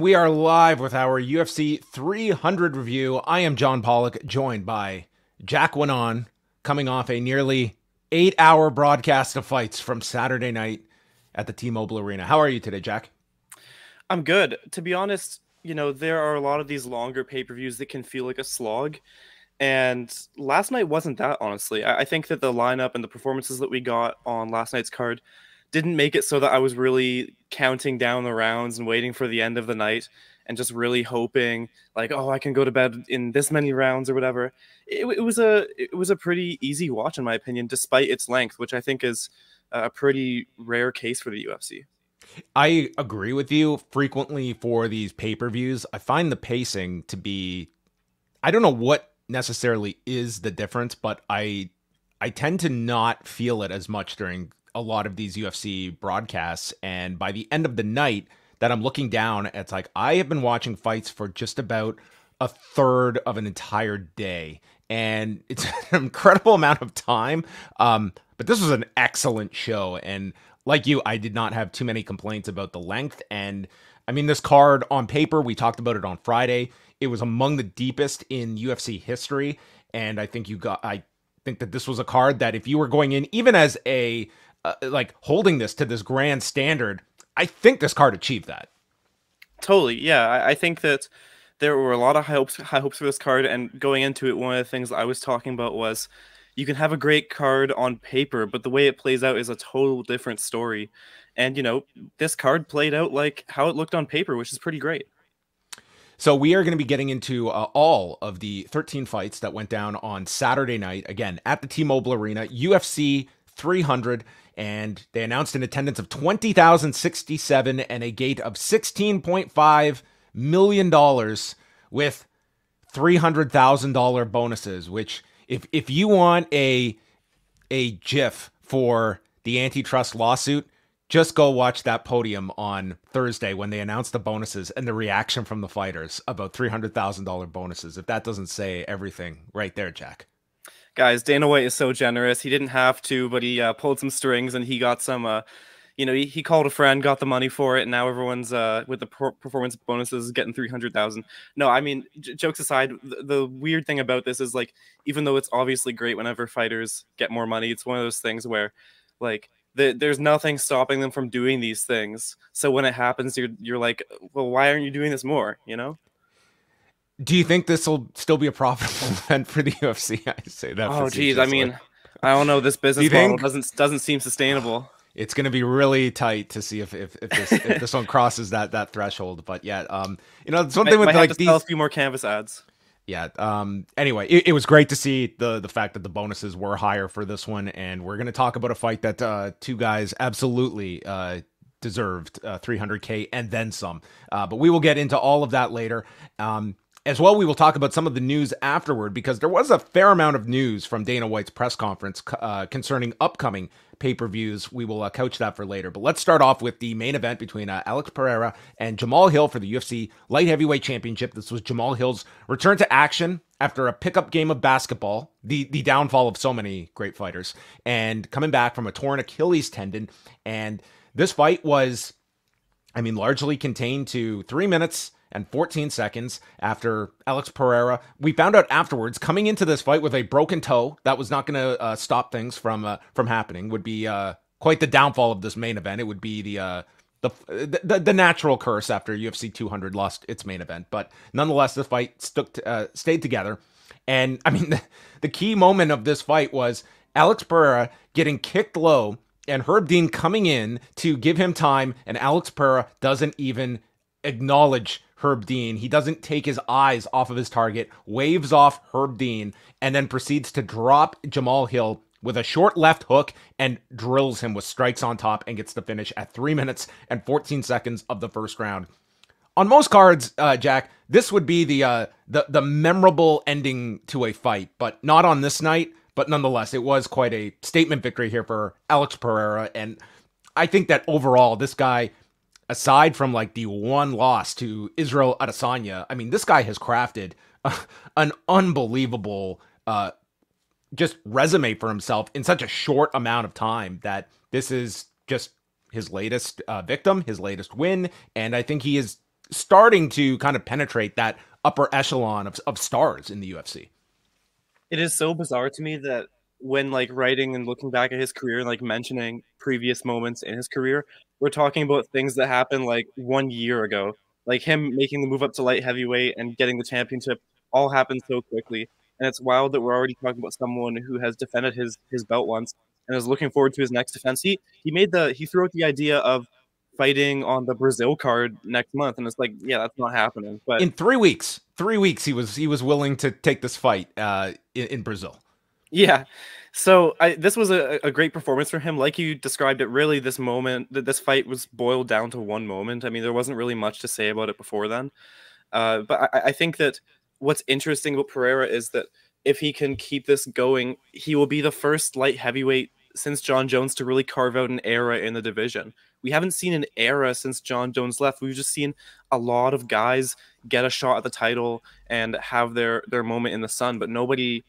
And we are live with our UFC 300 review. I am John Pollock, joined by Jack Wannan, coming off a nearly eight hour broadcast of fights from Saturday night at the T Mobile Arena. How are you today, Jack? I'm good. To be honest, you know, there are a lot of these longer pay per views that can feel like a slog. And last night wasn't that, honestly. I think that the lineup and the performances that we got on last night's card didn't make it so that I was really counting down the rounds and waiting for the end of the night and just really hoping like oh I can go to bed in this many rounds or whatever. It, it was a it was a pretty easy watch in my opinion despite its length, which I think is a pretty rare case for the UFC. I agree with you. Frequently for these pay-per-views, I find the pacing to be I don't know what necessarily is the difference, but I I tend to not feel it as much during a lot of these UFC broadcasts. And by the end of the night, that I'm looking down, it's like I have been watching fights for just about a third of an entire day. And it's an incredible amount of time. Um, but this was an excellent show. And like you, I did not have too many complaints about the length. And I mean, this card on paper, we talked about it on Friday. It was among the deepest in UFC history. And I think you got, I think that this was a card that if you were going in, even as a uh, like holding this to this grand standard, I think this card achieved that. Totally, yeah. I, I think that there were a lot of high hopes, high hopes for this card, and going into it, one of the things I was talking about was you can have a great card on paper, but the way it plays out is a total different story. And you know, this card played out like how it looked on paper, which is pretty great. So we are going to be getting into uh, all of the 13 fights that went down on Saturday night again at the T-Mobile Arena, UFC 300 and they announced an attendance of 20,067 and a gate of 16.5 million dollars with $300,000 bonuses, which if if you want a a gif for the antitrust lawsuit, just go watch that podium on Thursday when they announced the bonuses and the reaction from the fighters about $300,000 bonuses. If that doesn't say everything right there, Jack guys, Dana White is so generous. He didn't have to, but he uh, pulled some strings and he got some. Uh, you know, he, he called a friend, got the money for it, and now everyone's uh, with the performance bonuses getting three hundred thousand. No, I mean, jokes aside, the, the weird thing about this is like, even though it's obviously great whenever fighters get more money, it's one of those things where, like, the, there's nothing stopping them from doing these things. So when it happens, you're you're like, well, why aren't you doing this more? You know. Do you think this will still be a profitable event for the UFC? I say that. Oh, geez, I mean, I don't know. This business model think? doesn't doesn't seem sustainable. It's going to be really tight to see if if, if this if this one crosses that that threshold. But yeah, um, you know, it's one thing with like these. a few more canvas ads. Yeah. Um. Anyway, it, it, was great to see the the fact that the bonuses were higher for this one, and we're going to talk about a fight that uh, two guys absolutely uh, deserved uh, 300k and then some. Uh, but we will get into all of that later. Um, as well, we will talk about some of the news afterward because there was a fair amount of news from Dana White's press conference uh, concerning upcoming pay per views. We will uh, couch that for later. But let's start off with the main event between uh, Alex Pereira and Jamahal Hill for the UFC Light Heavyweight Championship. This was Jamahal Hill's return to action after a pickup game of basketball, the, the downfall of so many great fighters, and coming back from a torn Achilles tendon. And this fight was, I mean, largely contained to three minutes and 14 seconds after Alex Pereira. We found out afterwards, coming into this fight with a broken toe, that was not going to uh, stop things from uh, from happening. Would be uh, quite the downfall of this main event. It would be the uh, the, the, the natural curse after UFC 200 lost its main event. But nonetheless, the fight stuck to, uh, stayed together. And I mean, the, the key moment of this fight was Alex Pereira getting kicked low and Herb Dean coming in to give him time, and Alex Pereira doesn't even acknowledge Herb Dean. He doesn't take his eyes off of his target, waves off Herb Dean, and then proceeds to drop Jamahal Hill with a short left hook and drills him with strikes on top and gets the finish at 3 minutes and 14 seconds of the first round. On most cards, uh, Jack, this would be the uh, the the memorable ending to a fight, but not on this night. But nonetheless, it was quite a statement victory here for Alex Pereira, and I think that overall, this guy aside from like the one loss to Israel Adesanya, I mean, this guy has crafted an unbelievable uh, just resume for himself in such a short amount of time that this is just his latest uh, victim, his latest win, and I think he is starting to kind of penetrate that upper echelon of, of stars in the UFC. It is so bizarre to me that when like writing and looking back at his career, like mentioning previous moments in his career, we're talking about things that happened like one year ago. Like him making the move up to light heavyweight and getting the championship all happened so quickly. And it's wild that we're already talking about someone who has defended his his belt once and is looking forward to his next defense. He he made the he threw out the idea of fighting on the Brazil card next month, and it's like, yeah, that's not happening. But in three weeks, three weeks, he was he was willing to take this fight uh, in, in Brazil. Yeah. So I, this was a, a great performance for him. Like you described it, really, this moment, that this fight was boiled down to one moment. I mean, there wasn't really much to say about it before then. Uh, but I, I think that what's interesting about Pereira is that if he can keep this going, he will be the first light heavyweight since Jon Jones to really carve out an era in the division. We haven't seen an era since Jon Jones left. We've just seen a lot of guys get a shot at the title and have their their moment in the sun, but nobody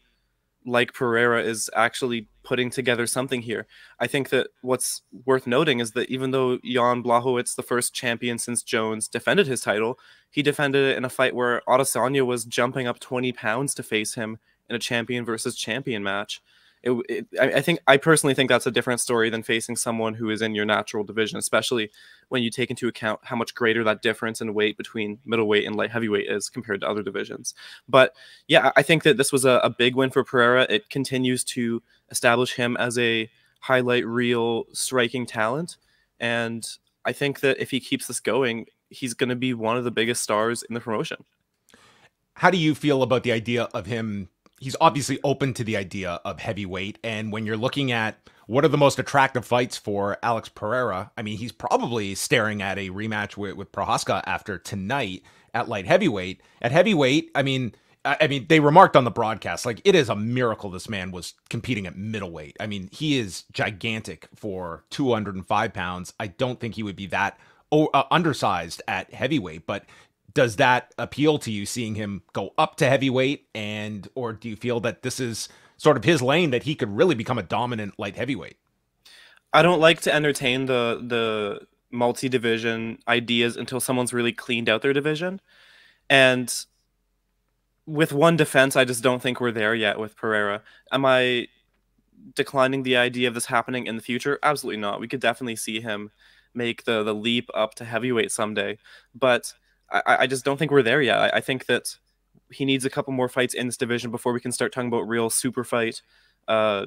like Pereira is actually putting together something here. I think that what's worth noting is that even though Jan Blachowicz, the first champion since Jones, defended his title, he defended it in a fight where Adesanya was jumping up 20 pounds to face him in a champion versus champion match it, it, I think I personally think that's a different story than facing someone who is in your natural division, especially when you take into account how much greater that difference in weight between middleweight and light heavyweight is compared to other divisions. But yeah, I think that this was a, a big win for Pereira. It continues to establish him as a highlight reel striking talent, and I think that if he keeps this going, he's going to be one of the biggest stars in the promotion. How do you feel about the idea of him he's obviously open to the idea of heavyweight. And when you're looking at what are the most attractive fights for Alex Pereira, I mean, he's probably staring at a rematch with, with Prochazka after tonight at light heavyweight. At heavyweight, I mean, I mean, they remarked on the broadcast, like, it is a miracle this man was competing at middleweight. I mean, he is gigantic for 205 pounds. I don't think he would be that uh, undersized at heavyweight, but does that appeal to you seeing him go up to heavyweight? And or do you feel that this is sort of his lane that he could really become a dominant light heavyweight? I don't like to entertain the the multi-division ideas until someone's really cleaned out their division. And with one defense i just don't think we're there yet with pereira. Am i declining the idea of this happening in the future? Absolutely not. We could definitely see him make the the leap up to heavyweight someday. But I, I just don't think we're there yet. I, I, think that he needs a couple more fights in this division before we can start talking about real super fight uh,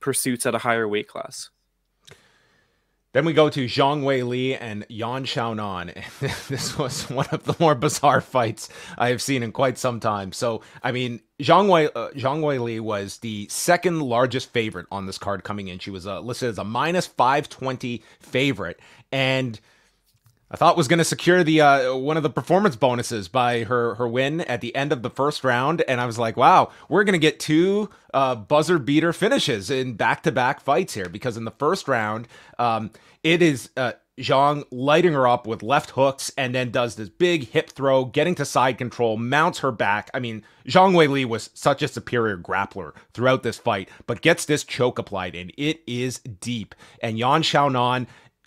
pursuits at a higher weight class. Then we go to Zhang Weili and Yan Xiaonan. this was one of the more bizarre fights I have seen in quite some time. So, I mean, Zhang Wei, uh, Zhang Weili was the second largest favorite on this card coming in. She was uh, listed as a minus 520 favorite. And I thought was going to secure the uh, one of the performance bonuses by her her win at the end of the first round, and I was like, wow, we're going to get two uh, buzzer beater finishes in back to back fights here because in the first round, um, it is. Uh, Zhang lighting her up with left hooks and then does this big hip throw, getting to side control, mounts her back. I mean, Zhang Weili was such a superior grappler throughout this fight, but gets this choke applied and it is deep. And Yan Xiaonan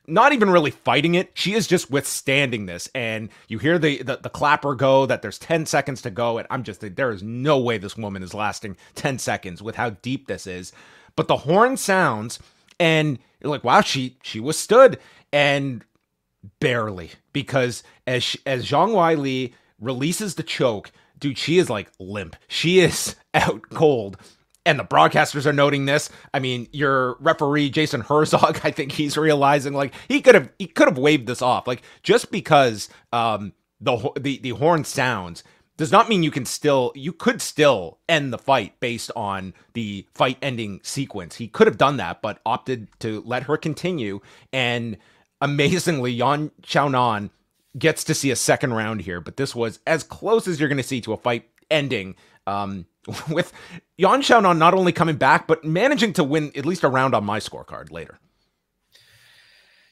not even really fighting it. She is just withstanding this. And you hear the, the, the clapper go that there's 10 seconds to go. And I'm just, there is no way this woman is lasting 10 seconds with how deep this is. But the horn sounds and you're like, wow, she, she withstood and barely because as, she, as Zhang Weili releases the choke, dude, she is like limp. She is out cold and the broadcasters are noting this. I mean, your referee Jason Herzog, I think he's realizing like he could have he could have waved this off. Like just because um the the the horn sounds does not mean you can still you could still end the fight based on the fight ending sequence. He could have done that, but opted to let her continue. And amazingly, Yan Xiaonan gets to see a second round here, but this was as close as you're going to see to a fight ending. Um, with Yan Xiaonan not only coming back, but managing to win at least a round on my scorecard later.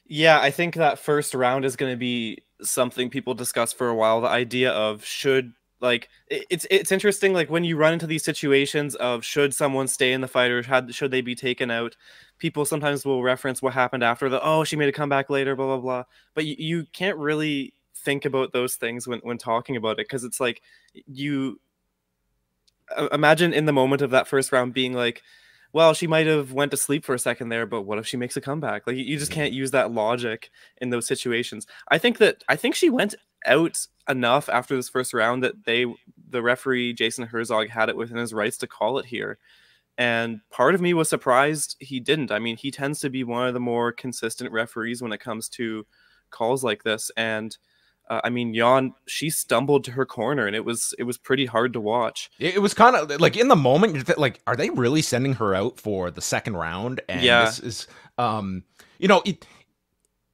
Yeah, I think that first round is going to be something people discuss for a while. The idea of should like it's it's interesting like when you run into these situations of should someone stay in the fight or had, should they be taken out people sometimes will reference what happened after the oh she made a comeback later blah blah blah but you, you can't really think about those things when when talking about it because it's like you Uh, imagine in the moment of that first round being like well she might have went to sleep for a second there but what if she makes a comeback? Like you just can't use that logic in those situations. I think that i think she went out enough after this first round that they the referee jason herzog had it within his rights to call it here. And part of me was surprised he didn't. I mean he tends to be one of the more consistent referees when it comes to calls like this. And uh, I mean, Yan, she stumbled to her corner, and it was it was pretty hard to watch. It, was kind of like in the moment, like, are they really sending her out for the second round? And yeah. this is, um, you know, it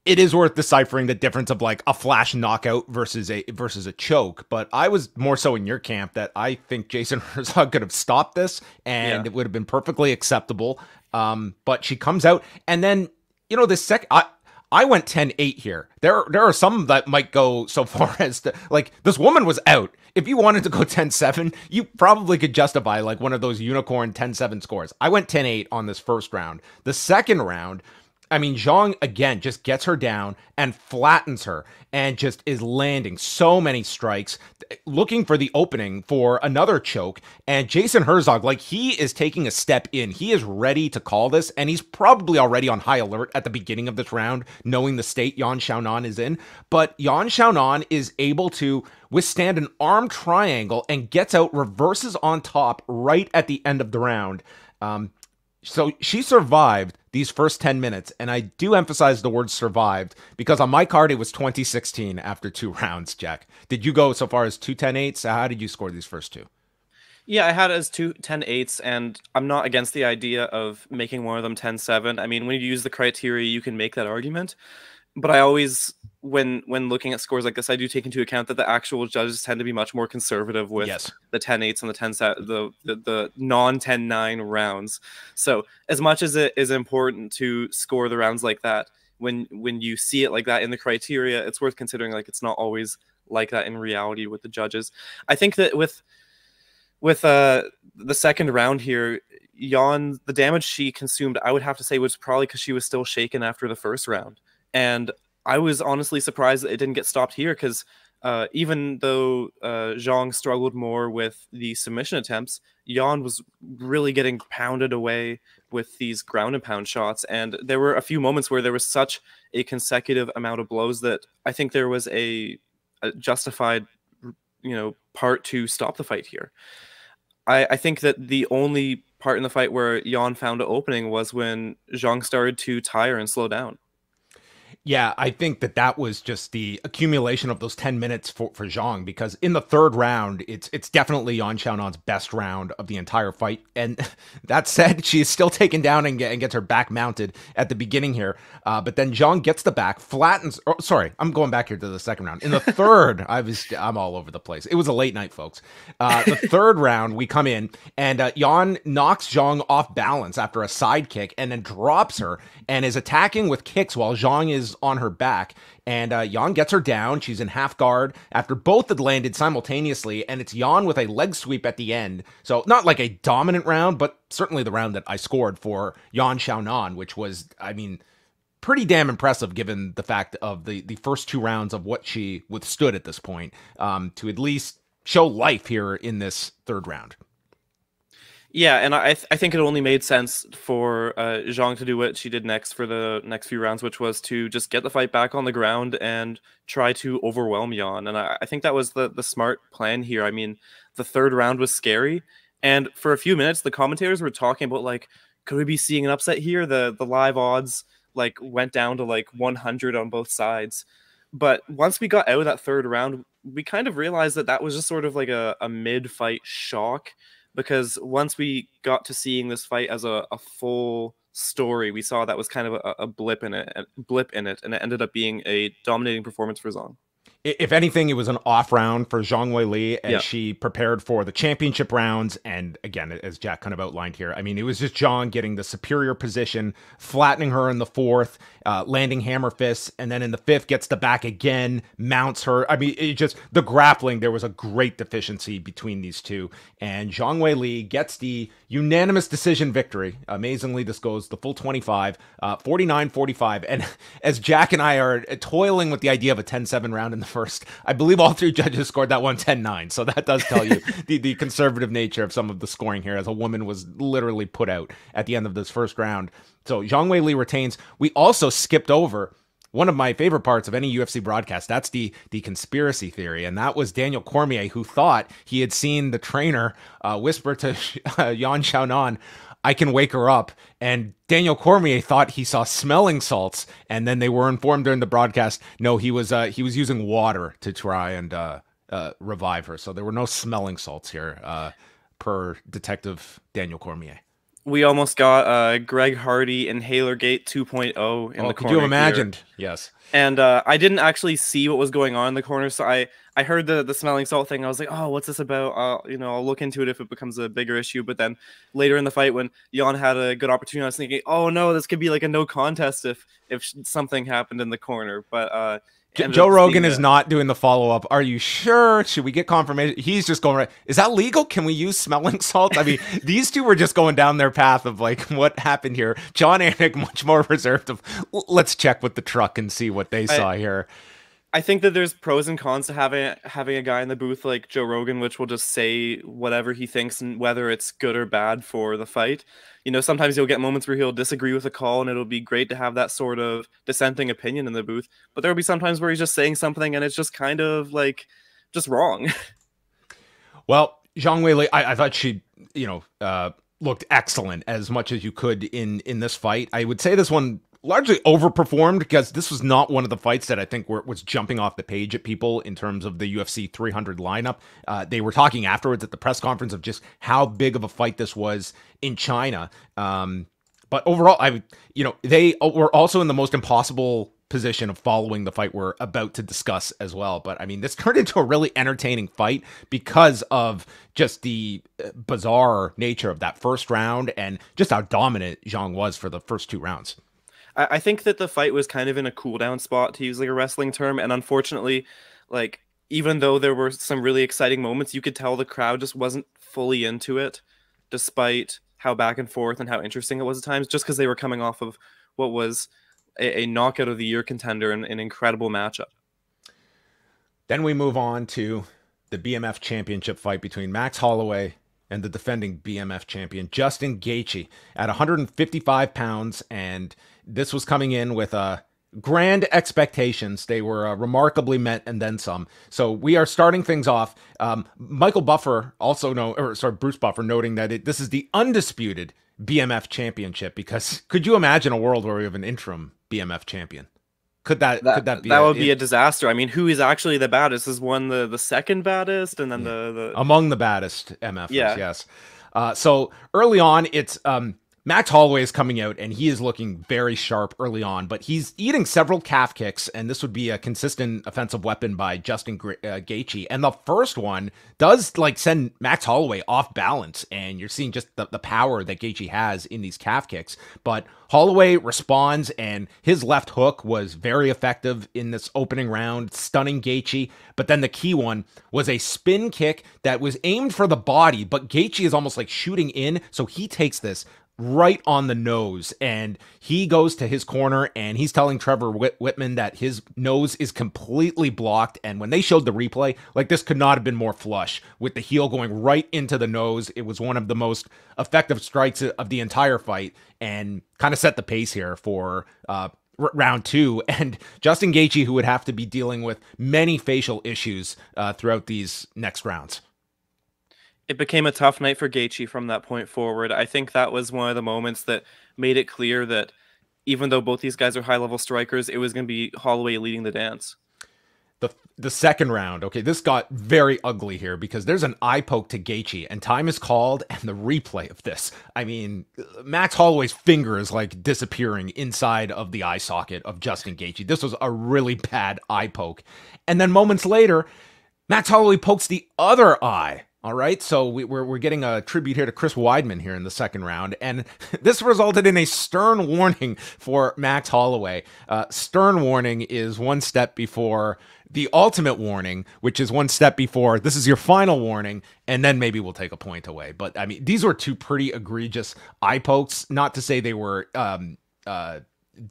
it is worth deciphering the difference of like a flash knockout versus a versus a choke. But I was more so in your camp that I think Jason Herzog could have stopped this, and yeah. it would have been perfectly acceptable. Um, but she comes out, and then you know the second. I went 10-8 here. There there are some that might go so far as to like this woman was out. If you wanted to go 10-7, you probably could justify like one of those unicorn 10-7 scores. I went 10-8 on this first round. The second round, I mean, Zhang again just gets her down and flattens her and just is landing so many strikes, looking for the opening for another choke. And Jason Herzog, like he is taking a step in. He is ready to call this, and he's probably already on high alert at the beginning of this round, knowing the state Yan Xiaonan is in. But Yan Xiaonan is able to withstand an arm triangle and gets out, reverses on top right at the end of the round. Um, so she survived these first 10 minutes, and I do emphasize the word survived because on my card it was 2016 after two rounds, Jack. Did you go so far as two 10 8s? How did you score these first two? Yeah, I had as two 10 8s, and I'm not against the idea of making one of them 10 7. I mean, when you use the criteria, you can make that argument but I always when when looking at scores like this, I do take into account that the actual judges tend to be much more conservative with yes. the 10 8s and the 10 set the the, the non 10 9 rounds. So as much as it is important to score the rounds like that, when when you see it like that in the criteria, it's worth considering like it's not always like that in reality with the judges. I think that with with uh the second round here, Yan the damage she consumed, I would have to say was probably because she was still shaken after the first round. And I was honestly surprised that it didn't get stopped here because uh, even though uh, Zhang struggled more with the submission attempts, Yan was really getting pounded away with these ground and pound shots. And there were a few moments where there was such a consecutive amount of blows that I think there was a, a justified, you know, part to stop the fight here. I, I think that the only part in the fight where Yan found an opening was when Zhang started to tire and slow down. Yeah, I think that that was just the accumulation of those 10 minutes for, for Zhang because in the third round, it's it's definitely Yan Xiaonan's best round of the entire fight. And that said, she is still taken down and, get, and gets her back mounted at the beginning here. Uh, but then Zhang gets the back, flattens. Oh, sorry, I'm going back here to the second round. In the third, I was I'm all over the place. It was a late night, folks. Uh, the third round, we come in and uh, Yan knocks Zhang off balance after a side kick and then drops her and is attacking with kicks while Zhang is on her back. And uh, Yan gets her down. She's in half guard after both had landed simultaneously. And it's Yan with a leg sweep at the end. So, not like a dominant round, but certainly the round that I scored for Yan Xiaonan, which was, I mean, pretty damn impressive given the fact of the, the first two rounds of what she withstood at this point um, to at least show life here in this third round. Yeah, and I th- I think it only made sense for uh, Zhang to do what she did next for the next few rounds, which was to just get the fight back on the ground and try to overwhelm Yan. And I, I think that was the the smart plan here. I mean, the third round was scary, and for a few minutes, the commentators were talking about like, could we be seeing an upset here? The the live odds like went down to like 100 on both sides. But once we got out of that third round, we kind of realized that that was just sort of like a, a mid fight shock because once we got to seeing this fight as a, a full story, we saw that was kind of a, a blip in it, a blip in it, and it ended up being a dominating performance for Zhang if anything, it was an off round for Zhang Weili as yep. she prepared for the championship rounds. And again, as Jack kind of outlined here, I mean, it was just Zhang getting the superior position, flattening her in the fourth, uh, landing hammer fists, and then in the fifth gets the back again, mounts her. I mean, it just the grappling. There was a great deficiency between these two, and Zhang Weili gets the unanimous decision victory. Amazingly, this goes the full 25, uh, 49 45. And as Jack and I are toiling with the idea of a 10 7 round in the first. I believe all three judges scored that one 10 9. So that does tell you the, the conservative nature of some of the scoring here, as a woman was literally put out at the end of this first round. So Zhang Weili retains. We also skipped over one of my favorite parts of any UFC broadcast. That's the the conspiracy theory, and that was Daniel Cormier, who thought he had seen the trainer uh, whisper to uh, Yan Xiaonan, "I can wake her up." And Daniel Cormier thought he saw smelling salts, and then they were informed during the broadcast, no, he was uh, he was using water to try and uh, uh, revive her. So there were no smelling salts here, uh, per Detective Daniel Cormier we almost got uh, Greg Hardy Inhalergate 2.0 in oh, the could you have imagined? Here. Yes. And uh, I didn't actually see what was going on in the corner, so I I heard the the smelling salt thing. I was like, oh, what's this about? Uh, you know, I'll look into it if it becomes a bigger issue. But then later in the fight, when Yan had a good opportunity, I was thinking, oh no, this could be like a no contest if if something happened in the corner. But uh, Joe Rogan is not doing the follow up. Are you sure? Should we get confirmation? He's just going right. Is that legal? Can we use smelling salts? I mean, these two were just going down their path of like what happened here. Jon Anik much more reserved of let's check with the truck and see what they saw I, here. I think that there's pros and cons to having having a guy in the booth like Joe Rogan, which will just say whatever he thinks and whether it's good or bad for the fight. You know, sometimes you'll get moments where he'll disagree with a call, and it'll be great to have that sort of dissenting opinion in the booth. But there'll be sometimes where he's just saying something and it's just kind of like just wrong. well, Zhang Weili, I, I thought she, you know, uh, looked excellent as much as you could in in this fight. I would say this one largely overperformed because this was not one of the fights that I think were, was jumping off the page at people in terms of the UFC 300 lineup. Uh, they were talking afterwards at the press conference of just how big of a fight this was in China. Um, but overall, I you know they were also in the most impossible position of following the fight we're about to discuss as well. But I mean, this turned into a really entertaining fight because of just the uh, bizarre nature of that first round and just how dominant Zhang was for the first two rounds. I, I think that the fight was kind of in a cool down spot to use like a wrestling term, and unfortunately, like even though there were some really exciting moments, you could tell the crowd just wasn't fully into it, despite how back and forth and how interesting it was at times, just because they were coming off of what was a, a knockout of the year contender and an incredible matchup. Then we move on to the BMF championship fight between Max Holloway and the defending BMF champion Justin Gaethje at 155 pounds and this was coming in with uh, grand expectations. They were uh, remarkably met and then some. So we are starting things off. Um, Michael Buffer, also know, or sorry, Bruce Buffer, noting that it, this is the undisputed BMF championship. Because could you imagine a world where we have an interim BMF champion? Could that, that could that be that a, would be a disaster? I mean, who is actually the baddest? Is one the the second baddest, and then yeah. the, the among the baddest MFs? Yeah. Yes. Uh, so early on, it's um, Max Holloway is coming out and he is looking very sharp early on, but he's eating several calf kicks, and this would be a consistent offensive weapon by Justin uh, Gaethje. And the first one does like send Max Holloway off balance, and you're seeing just the, the power that Gaethje has in these calf kicks. But Holloway responds, and his left hook was very effective in this opening round, stunning Gaethje. But then the key one was a spin kick that was aimed for the body, but Gaethje is almost like shooting in, so he takes this right on the nose. And he goes to his corner and he's telling Trevor Whit- Wittman that his nose is completely blocked. And when they showed the replay, like this could not have been more flush with the heel going right into the nose. It was one of the most effective strikes of the entire fight and kind of set the pace here for, uh, round two, and Justin Gaethje, who would have to be dealing with many facial issues uh, throughout these next rounds it became a tough night for Gaethje from that point forward. I think that was one of the moments that made it clear that even though both these guys are high level strikers, it was going to be Holloway leading the dance. The, the second round, okay, this got very ugly here because there's an eye poke to Gaethje and time is called and the replay of this. I mean, Max Holloway's finger is like disappearing inside of the eye socket of Justin Gaethje. This was a really bad eye poke. And then moments later, Max Holloway pokes the other eye all right, so we, are we're, we're getting a tribute here to Chris Weidman here in the second round, and this resulted in a stern warning for Max Holloway. Uh, stern warning is one step before the ultimate warning, which is one step before this is your final warning, and then maybe we'll take a point away. But I mean, these were two pretty egregious eye pokes. Not to say they were um, uh,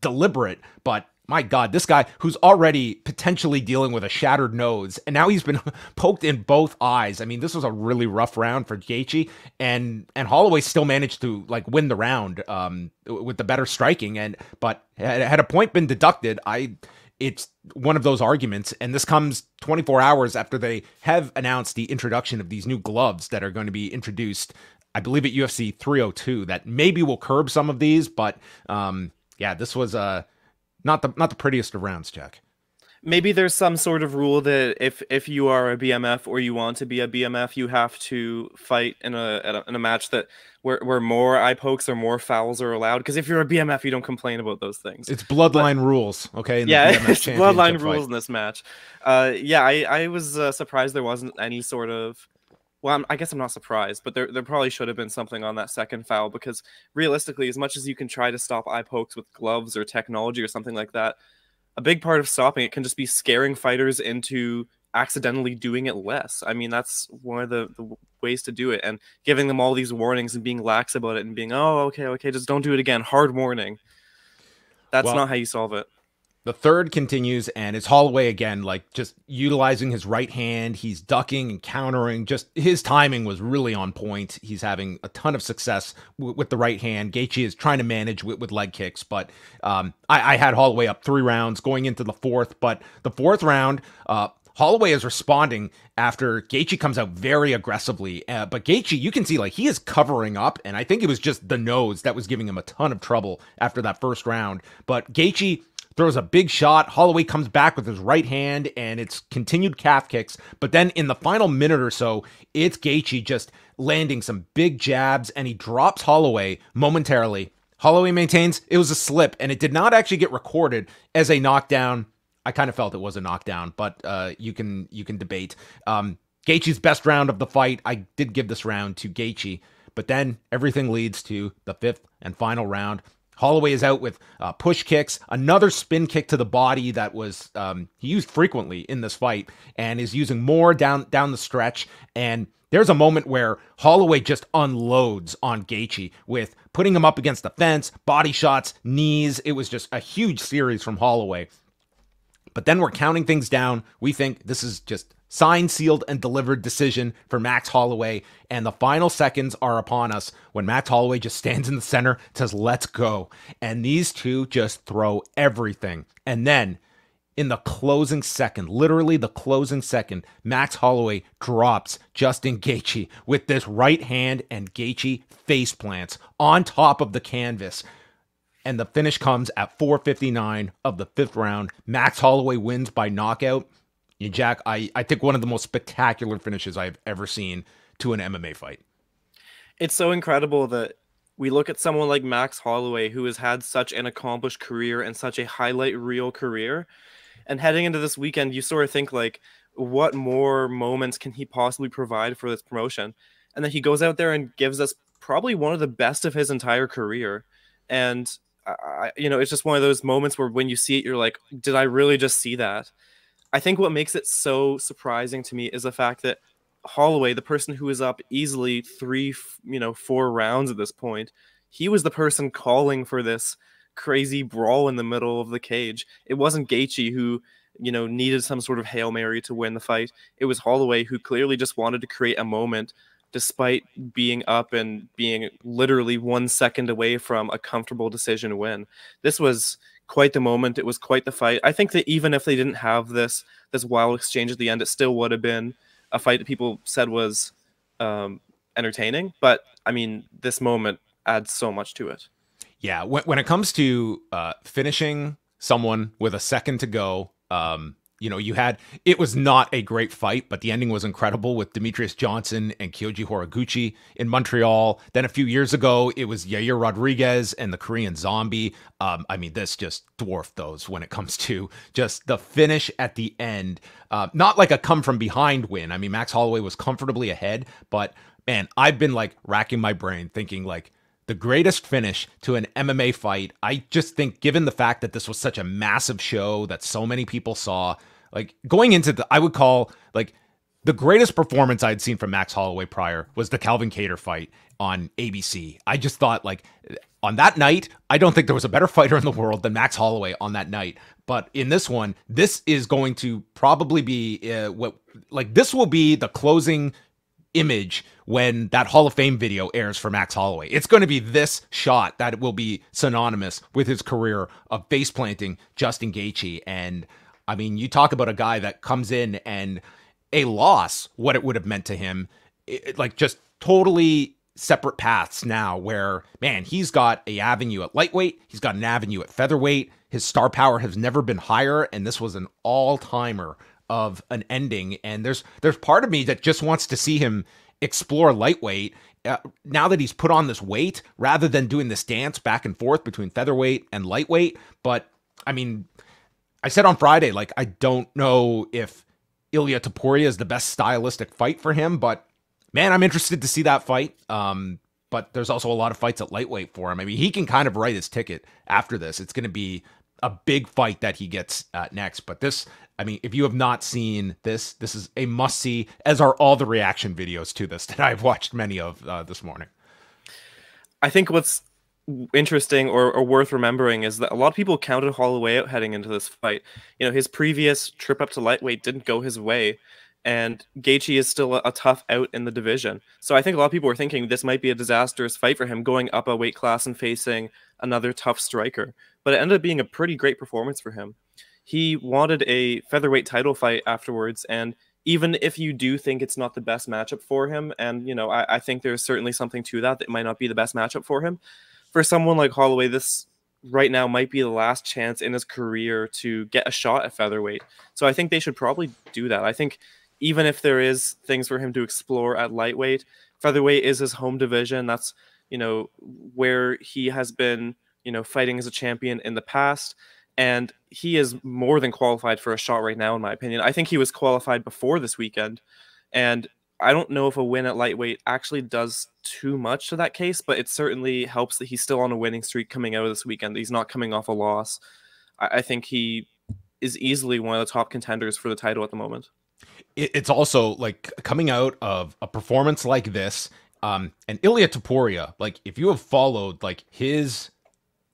deliberate, but my God, this guy who's already potentially dealing with a shattered nose, and now he's been poked in both eyes. I mean, this was a really rough round for Gaethje, and and Holloway still managed to like win the round um, with the better striking, and but had, had a point been deducted, I it's one of those arguments, and this comes 24 hours after they have announced the introduction of these new gloves that are going to be introduced. I believe at UFC 302 that maybe will curb some of these, but um, yeah, this was uh, not the not the prettiest of rounds, Jack. Maybe there's some sort of rule that if if you are a BMF or you want to be a BMF, you have to fight in a in a match that where where more eye pokes or more fouls are allowed. Because if you're a BMF, you don't complain about those things. It's bloodline but, rules, okay? yeah, it's bloodline rules in this match. Uh, yeah, I I was uh, surprised there wasn't any sort of well, I'm, i guess I'm not surprised, but there there probably should have been something on that second foul because realistically, as much as you can try to stop eye pokes with gloves or technology or something like that, a big part of stopping it can just be scaring fighters into accidentally doing it less. I mean, that's one of the, the ways to do it, and giving them all these warnings and being lax about it and being, oh, okay, okay, just don't do it again. Hard warning. That's well, not how you solve it. The third continues, and it's Holloway again, like just utilizing his right hand. He's ducking and countering. Just his timing was really on point. He's having a ton of success with the right hand. Gaethje is trying to manage with, with leg kicks, but um, I, I, had Holloway up three rounds going into the fourth. But the fourth round, uh, Holloway is responding after Gaethje comes out very aggressively, uh, but Gaethje, you can see like he is covering up, and I think it was just the nose that was giving him a ton of trouble after that first round. But Gaethje throws a big shot. Holloway comes back with his right hand, and it's continued calf kicks. But then in the final minute or so, it's Gaethje just landing some big jabs, and he drops Holloway momentarily. Holloway maintains it was a slip, and it did not actually get recorded as a knockdown. I kind of felt it was a knockdown, but uh, you can you can debate. Um, Gaethje's best round of the fight. I did give this round to Gaethje, but then everything leads to the fifth and final round. Holloway is out with uh, push kicks, another spin kick to the body that was um, he used frequently in this fight, and is using more down down the stretch. And there's a moment where Holloway just unloads on Gaethje with putting him up against the fence, body shots, knees. It was just a huge series from Holloway. But then we're counting things down. We think this is just signed, sealed, and delivered decision for Max Holloway. And the final seconds are upon us when Max Holloway just stands in the center, says, let's go. And these two just throw everything. And then in the closing second, literally the closing second, Max Holloway drops Justin Gaethje with this right hand and Gaethje face plants on top of the canvas. And the finish comes at 459 of the fifth round. Max Holloway wins by knockout. Jack, I, I think one of the most spectacular finishes I've ever seen to an MMA fight. It's so incredible that we look at someone like Max Holloway, who has had such an accomplished career and such a highlight reel career. And heading into this weekend, you sort of think like, what more moments can he possibly provide for this promotion? And then he goes out there and gives us probably one of the best of his entire career. And I, you know, it's just one of those moments where when you see it, you're like, did I really just see that? I think what makes it so surprising to me is the fact that Holloway, the person who is up easily three, you know, four rounds at this point, he was the person calling for this crazy brawl in the middle of the cage. It wasn't Gaethje who, you know, needed some sort of hail mary to win the fight. It was Holloway who clearly just wanted to create a moment, despite being up and being literally one second away from a comfortable decision win. This was quite the moment. It was quite the fight. I think that even if they didn't have this this wild exchange at the end, it still would have been a fight that people said was um, entertaining. But I mean, this moment adds so much to it. Yeah, when, when it comes to uh, finishing someone with a second to go, um, you know, you had it was not a great fight, but the ending was incredible with Demetrious Johnson and Kyoji Horiguchi in Montreal. Then a few years ago, it was Yair Rodriguez and the Korean Zombie. Um, I mean, this just dwarfed those when it comes to just the finish at the end. Uh, not like a come from behind win. I mean, Max Holloway was comfortably ahead, but man, I've been like racking my brain thinking like the greatest finish to an MMA fight. I just think, given the fact that this was such a massive show that so many people saw, like going into the, I would call like the greatest performance I'd seen from Max Holloway prior was the Calvin Kattar fight on ABC. I just thought like on that night, I don't think there was a better fighter in the world than Max Holloway on that night. But in this one, this is going to probably be uh, what like this will be the closing image when that Hall of Fame video airs for Max Holloway. It's going to be this shot that will be synonymous with his career of face planting Justin Gaethje. And I mean, you talk about a guy that comes in and a loss, what it would have meant to him, it, like just totally separate paths now where man he's got a avenue at lightweight he's got an avenue at featherweight his star power has never been higher and this was an all-timer of an ending. And there's there's part of me that just wants to see him explore lightweight uh, now that he's put on this weight rather than doing this dance back and forth between featherweight and lightweight. But i mean i said on friday like i don't know if Ilya Topuria is the best stylistic fight for him but man i'm interested to see that fight um but there's also a lot of fights at lightweight for him. I mean, he can kind of write his ticket after this. It's going to be a big fight that he gets uh, next. But this, I mean, if you have not seen this, this is a must see, as are all the reaction videos to this that I've watched many of uh, this morning. I think what's interesting or, or, worth remembering is that a lot of people counted Holloway out heading into this fight. You know, his previous trip up to lightweight didn't go his way, and Gaethje is still a, a tough out in the division. So I think a lot of people were thinking this might be a disastrous fight for him going up a weight class and facing another tough striker. But it ended up being a pretty great performance for him he wanted a featherweight title fight afterwards and even if you do think it's not the best matchup for him and you know I, I, think there's certainly something to that that might not be the best matchup for him for someone like holloway this right now might be the last chance in his career to get a shot at featherweight. So i think they should probably do that. I think even if there is things for him to explore at lightweight featherweight is his home division. That's you know where he has been you know fighting as a champion in the past. And he is more than qualified for a shot right now, in my opinion. I think he was qualified before this weekend, and I don't know if a win at lightweight actually does too much to that case, but it certainly helps that he's still on a winning streak coming out of this weekend. He's not coming off a loss. I, I think he is easily one of the top contenders for the title at the moment. It's also like coming out of a performance like this, um, and Ilya Topuria. Like if you have followed like his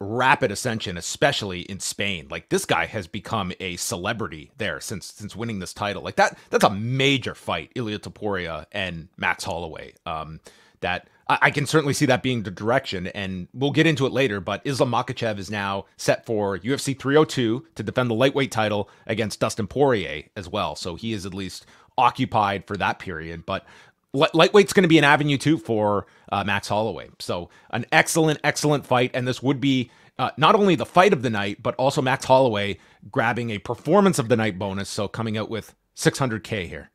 rapid ascension, especially in Spain. Like this guy has become a celebrity there since since winning this title. Like that that's a major fight, Ilya Topuria and Max Holloway. Um, that I, I, can certainly see that being the direction, and we'll get into it later. But Islam Makhachev is now set for UFC 302 to defend the lightweight title against Dustin Poirier as well. So he is at least occupied for that period. But lightweight's going to be an avenue too for uh, Max Holloway. So an excellent, excellent fight, and this would be uh, not only the fight of the night, but also Max Holloway grabbing a performance of the night bonus. So coming out with 600k here.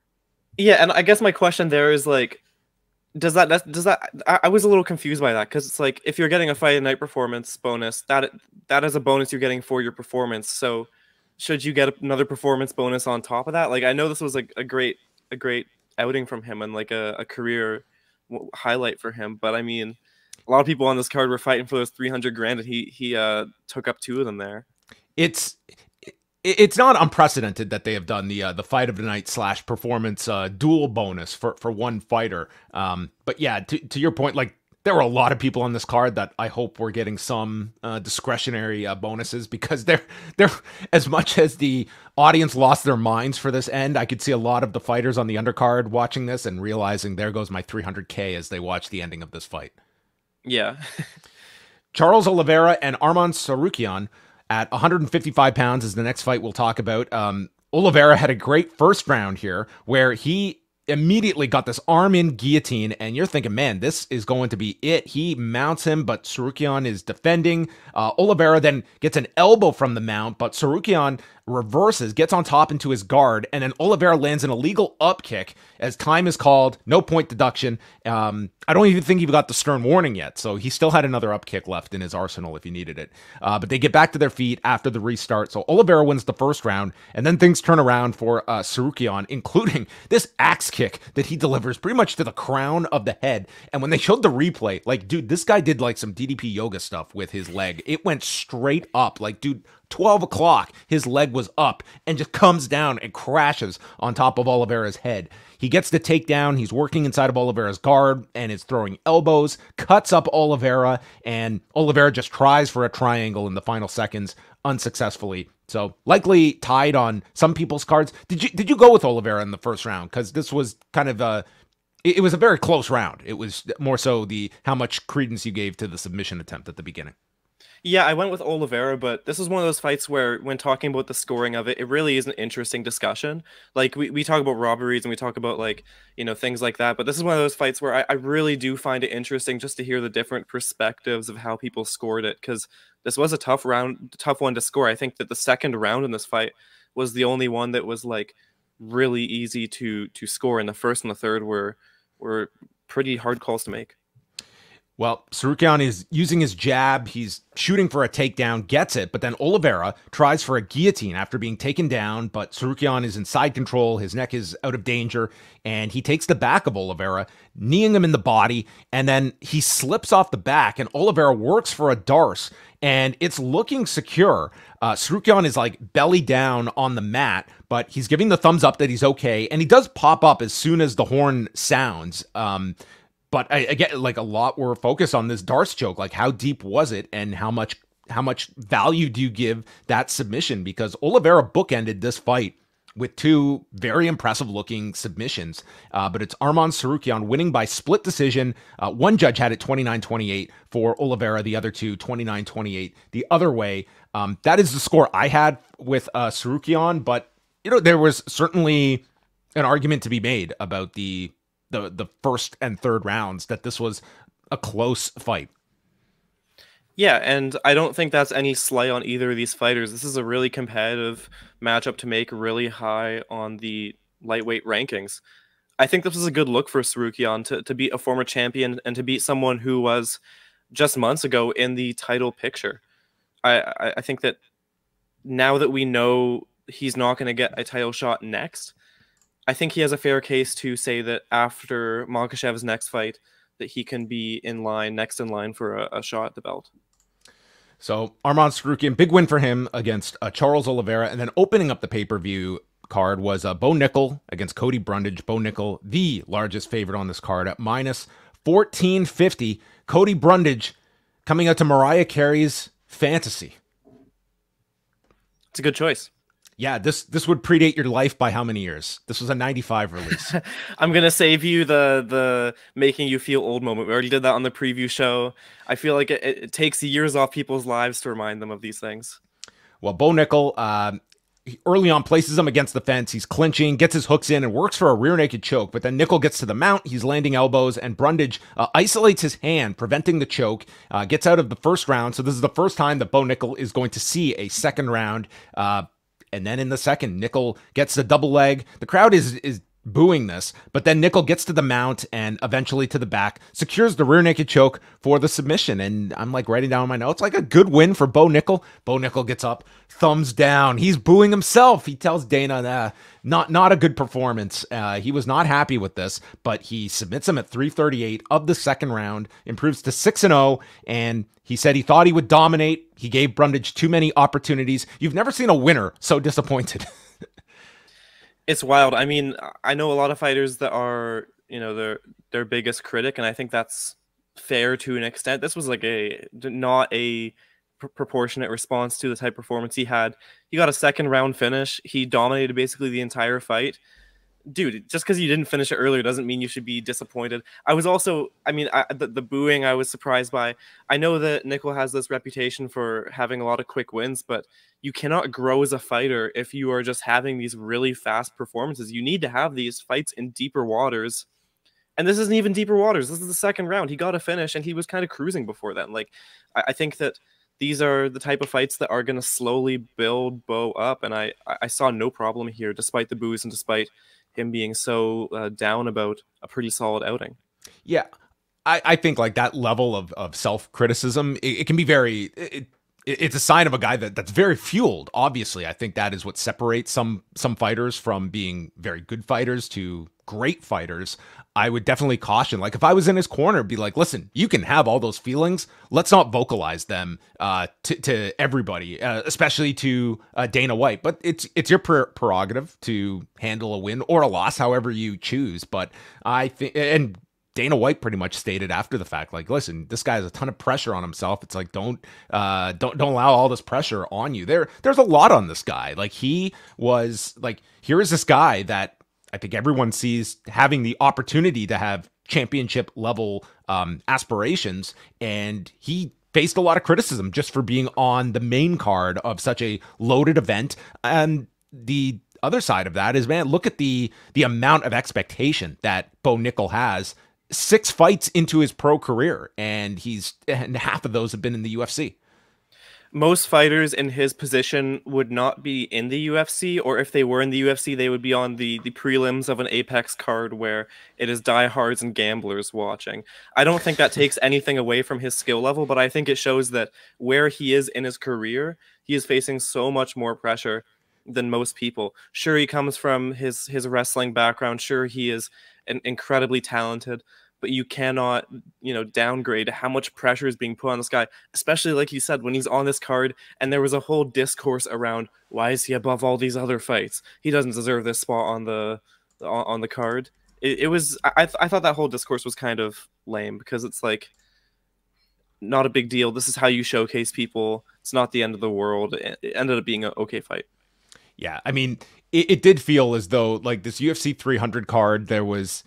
Yeah, and I guess my question there is like, does that does that? I, was a little confused by that because it's like if you're getting a fight of night performance bonus, that that is a bonus you're getting for your performance. So should you get another performance bonus on top of that? Like I know this was like a great a great outing from him and like a, a career highlight for him. But I mean, a lot of people on this card were fighting for those 300 grand and he, he uh, took up two of them there. It's, it's not unprecedented that they have done the uh, the fight of the night slash performance uh, dual bonus for for one fighter. Um, but yeah, to to your point, like there were a lot of people on this card that I hope were getting some uh, discretionary uh, bonuses because they're they're as much as the audience lost their minds for this end. I could see a lot of the fighters on the undercard watching this and realizing there goes my 300k as they watch the ending of this fight. Yeah. Charles Oliveira and Arman Tsarukyan at 155 pounds is the next fight we'll talk about. Um, Oliveira had a great first round here where he immediately got this arm in guillotine, and you're thinking, man, this is going to be it. He mounts him, but Tsarukyan is defending. Uh, Oliveira then gets an elbow from the mount, but Tsarukyan reverses, gets on top into his guard, and then Oliveira lands an illegal up kick as time is called, no point deduction. Um, I don't even think he got the stern warning yet, so he still had another up kick left in his arsenal if he needed it. Uh, but they get back to their feet after the restart, so Oliveira wins the first round, and then things turn around for uh, Tsarukyan, including this axe kick that he delivers pretty much to the crown of the head. And when they showed the replay, like, dude, this guy did like some DDP yoga stuff with his leg. It went straight up, like, dude 12 o'clock, his leg was up and just comes down and crashes on top of Oliveira's head. He gets the takedown. He's working inside of Oliveira's guard and is throwing elbows, cuts up Oliveira, and Oliveira just tries for a triangle in the final seconds unsuccessfully. So likely tied on some people's cards. Did you did you go with Oliveira in the first round? Because this was kind of a it, it was a very close round. It was more so the how much credence you gave to the submission attempt at the beginning. Yeah, I went with Oliveira, but this is one of those fights where, when talking about the scoring of it, it really is an interesting discussion. Like, we, we talk about robberies and we talk about, like, you know, things like that. But this is one of those fights where I, I really do find it interesting just to hear the different perspectives of how people scored it. Because this was a tough round, tough one to score. I think that the second round in this fight was the only one that was, like, really easy to to score. And the first and the third were were pretty hard calls to make. Well, Tsarukyan is using his jab. He's shooting for a takedown, gets it, but then Oliveira tries for a guillotine after being taken down, but Tsarukyan is in side control. His neck is out of danger, and he takes the back of Oliveira, kneeing him in the body, and then he slips off the back, and Oliveira works for a Darce, and it's looking secure. Uh, Tsarukyan is like belly down on the mat, but he's giving the thumbs up that he's okay, and he does pop up as soon as the horn sounds. Um, but I, again, like a lot were focused on this Darce choke. Like, how deep was it, and how much how much value do you give that submission? Because Oliveira bookended this fight with two very impressive looking submissions. Uh, but it's Arman Tsarukyan winning by split decision. Uh, one judge had it 29 28 for Oliveira, the other two 29 28 the other way. Um, that is the score I had with uh, Tsarukyan, but you know, there was certainly an argument to be made about the the the first and third rounds that this was a close fight. Yeah, and I don't think that's any slight on either of these fighters. This is a really competitive matchup to make really high on the lightweight rankings. I think this was a good look for Tsarukyan to, to beat a former champion and to beat someone who was just months ago in the title picture. I, I, I think that now that we know he's not going to get a title shot next, I think he has a fair case to say that after Makhachev's next fight, that he can be in line, next in line for a, a shot at the belt. So Arman Tsarukyan, big win for him against uh, Charles Oliveira, and then opening up the pay per view card was uh, Bo Nickal against Cody Brundage. Bo Nickal, the largest favorite on this card at minus fourteen fifty. Cody Brundage coming out to Mariah Carey's Fantasy. It's a good choice. Yeah, this this would predate your life by how many years? This was a 95 release. I'm going to save you the the making you feel old moment. We already did that on the preview show. I feel like it, it takes years off people's lives to remind them of these things. Well, Bo Nickal uh, early on places him against the fence. He's clinching, gets his hooks in, and works for a rear naked choke. But then Nickal gets to the mount. He's landing elbows, and Brundage uh, isolates his hand, preventing the choke. Uh, gets out of the first round. So this is the first time that Bo Nickal is going to see a second round. Uh, and then in the second, Nickal gets the double leg. The crowd is is booing this, but then Nickal gets to the mount and eventually to the back, secures the rear naked choke for the submission. And I'm like writing down my notes, like a good win for Bo Nickal. Bo Nickal gets up, thumbs down. He's booing himself. He tells Dana that not not a good performance. Uh, he was not happy with this, but he submits him at 338 of the second round, improves to 6 and 0, and he said he thought he would dominate. He gave Brundage too many opportunities. You've never seen a winner so disappointed. it's wild. I mean, I know a lot of fighters that are, you know, their their biggest critic, and I think that's fair to an extent. This was like a not a pr- proportionate response to the type performance he had. He got a second round finish. He dominated basically the entire fight dude, just because you didn't finish it earlier doesn't mean you should be disappointed. I was also, I mean, I, the, the booing I was surprised by. I know that Nickal has this reputation for having a lot of quick wins, but you cannot grow as a fighter if you are just having these really fast performances. You need to have these fights in deeper waters. And this isn't even deeper waters. This is the second round. He got a finish and he was kind of cruising before then. Like, I, I think that these are the type of fights that are going to slowly build Bo up. And I, I saw no problem here, despite the boos and despite him being so uh, down about a pretty solid outing. Yeah, I, I think like that level of, of self criticism, it, it, can be very. It, it's a sign of a guy that that's very fueled. Obviously, I think that is what separates some some fighters from being very good fighters to great fighters, I would definitely caution. Like if I was in his corner, be like, listen, you can have all those feelings. Let's not vocalize them uh, to, to everybody, uh, especially to uh, Dana White. But it's it's your prerogative to handle a win or a loss, however you choose. But I think and. Dana White pretty much stated after the fact, like, listen, this guy has a ton of pressure on himself. It's like, don't, uh, don't, don't allow all this pressure on you. There, there's a lot on this guy. Like, he was like, here is this guy that I think everyone sees having the opportunity to have championship level um, aspirations, and he faced a lot of criticism just for being on the main card of such a loaded event. And the other side of that is, man, look at the the amount of expectation that Bo Nickal has. Six fights into his pro career, and he's and half of those have been in the UFC most fighters in his position would not be in the UFC, or if they were in the UFC, they would be on the the prelims of an Apex card where it is diehards and gamblers watching. I don't think that takes anything away from his skill level, but I think it shows that where he is in his career, he is facing so much more pressure than most people. Sure, he comes from his his wrestling background. Sure, he is an incredibly talented, but you cannot, you know, downgrade how much pressure is being put on this guy, especially like you said, when he's on this card and there was a whole discourse around why is he above all these other fights? He doesn't deserve this spot on the on the card. It, it was I, I thought that whole discourse was kind of lame because it's like not a big deal. This is how you showcase people. It's not the end of the world. It ended up being an okay fight. Yeah, I mean, it, it did feel as though like this UFC 300 card, there was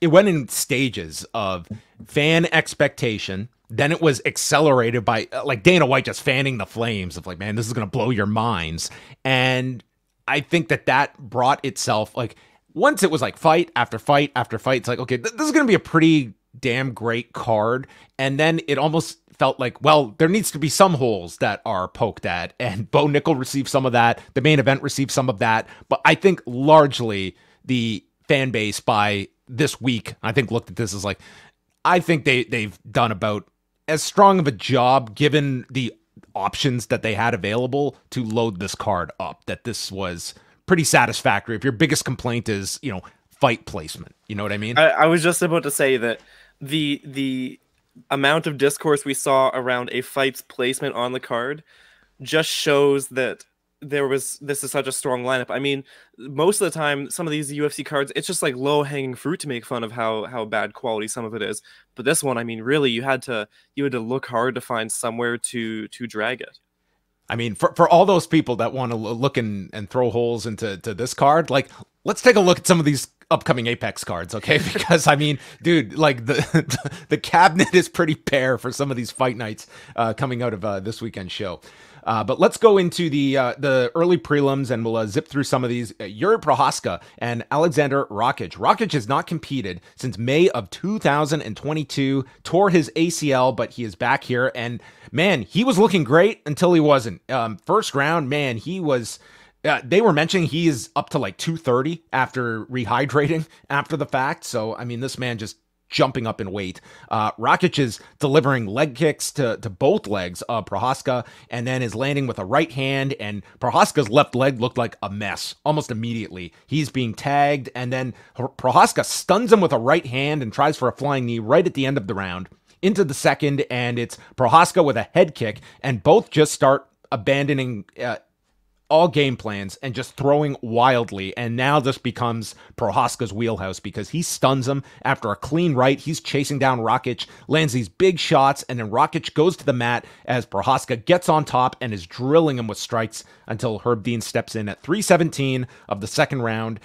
it went in stages of fan expectation. Then it was accelerated by uh, like Dana White just fanning the flames of like, man, this is going to blow your minds. And I think that that brought itself like once it was like fight after fight after fight. It's like, okay, th- this is going to be a pretty damn great card. And then it almost felt like, well, there needs to be some holes that are poked at. And Bo Nickal received some of that. The main event received some of that. But I think largely the fan base by this week, I think looked at this as like, I think they they've done about as strong of a job given the options that they had available to load this card up. That this was pretty satisfactory. If your biggest complaint is you know fight placement, you know what I mean? I, I was just about to say that the the amount of discourse we saw around a fight's placement on the card just shows that there was this is such a strong lineup. I mean, most of the time, some of these UFC cards, it's just like low hanging fruit to make fun of how how bad quality some of it is. But this one, I mean, really, you had to you had to look hard to find somewhere to to drag it. I mean, for, for all those people that want to look and, and throw holes into to this card, like let's take a look at some of these upcoming Apex cards, okay? Because I mean, dude, like the the cabinet is pretty bare for some of these fight nights uh, coming out of uh, this weekend show. Uh, but let's go into the uh, the early prelims and we'll uh, zip through some of these. Uh, Jiri Prochazka and Aleksandar Rakic. Rakic has not competed since May of 2022, tore his ACL, but he is back here. And man, he was looking great until he wasn't. Um, first round, man, he was. Uh, they were mentioning he is up to like 230 after rehydrating after the fact. So, I mean, this man just jumping up in weight. Uh, Rakic is delivering leg kicks to, to both legs of Prochazka and then is landing with a right hand. And Prochazka's left leg looked like a mess almost immediately. He's being tagged, and then Prochazka stuns him with a right hand and tries for a flying knee right at the end of the round. Into the second, and it's Prochazka with a head kick, and both just start abandoning uh, all game plans and just throwing wildly. And now this becomes Prochazka's wheelhouse because he stuns him after a clean right. He's chasing down Rakic, lands these big shots, and then Rakic goes to the mat as Prochazka gets on top and is drilling him with strikes until Herb Dean steps in at 317 of the second round.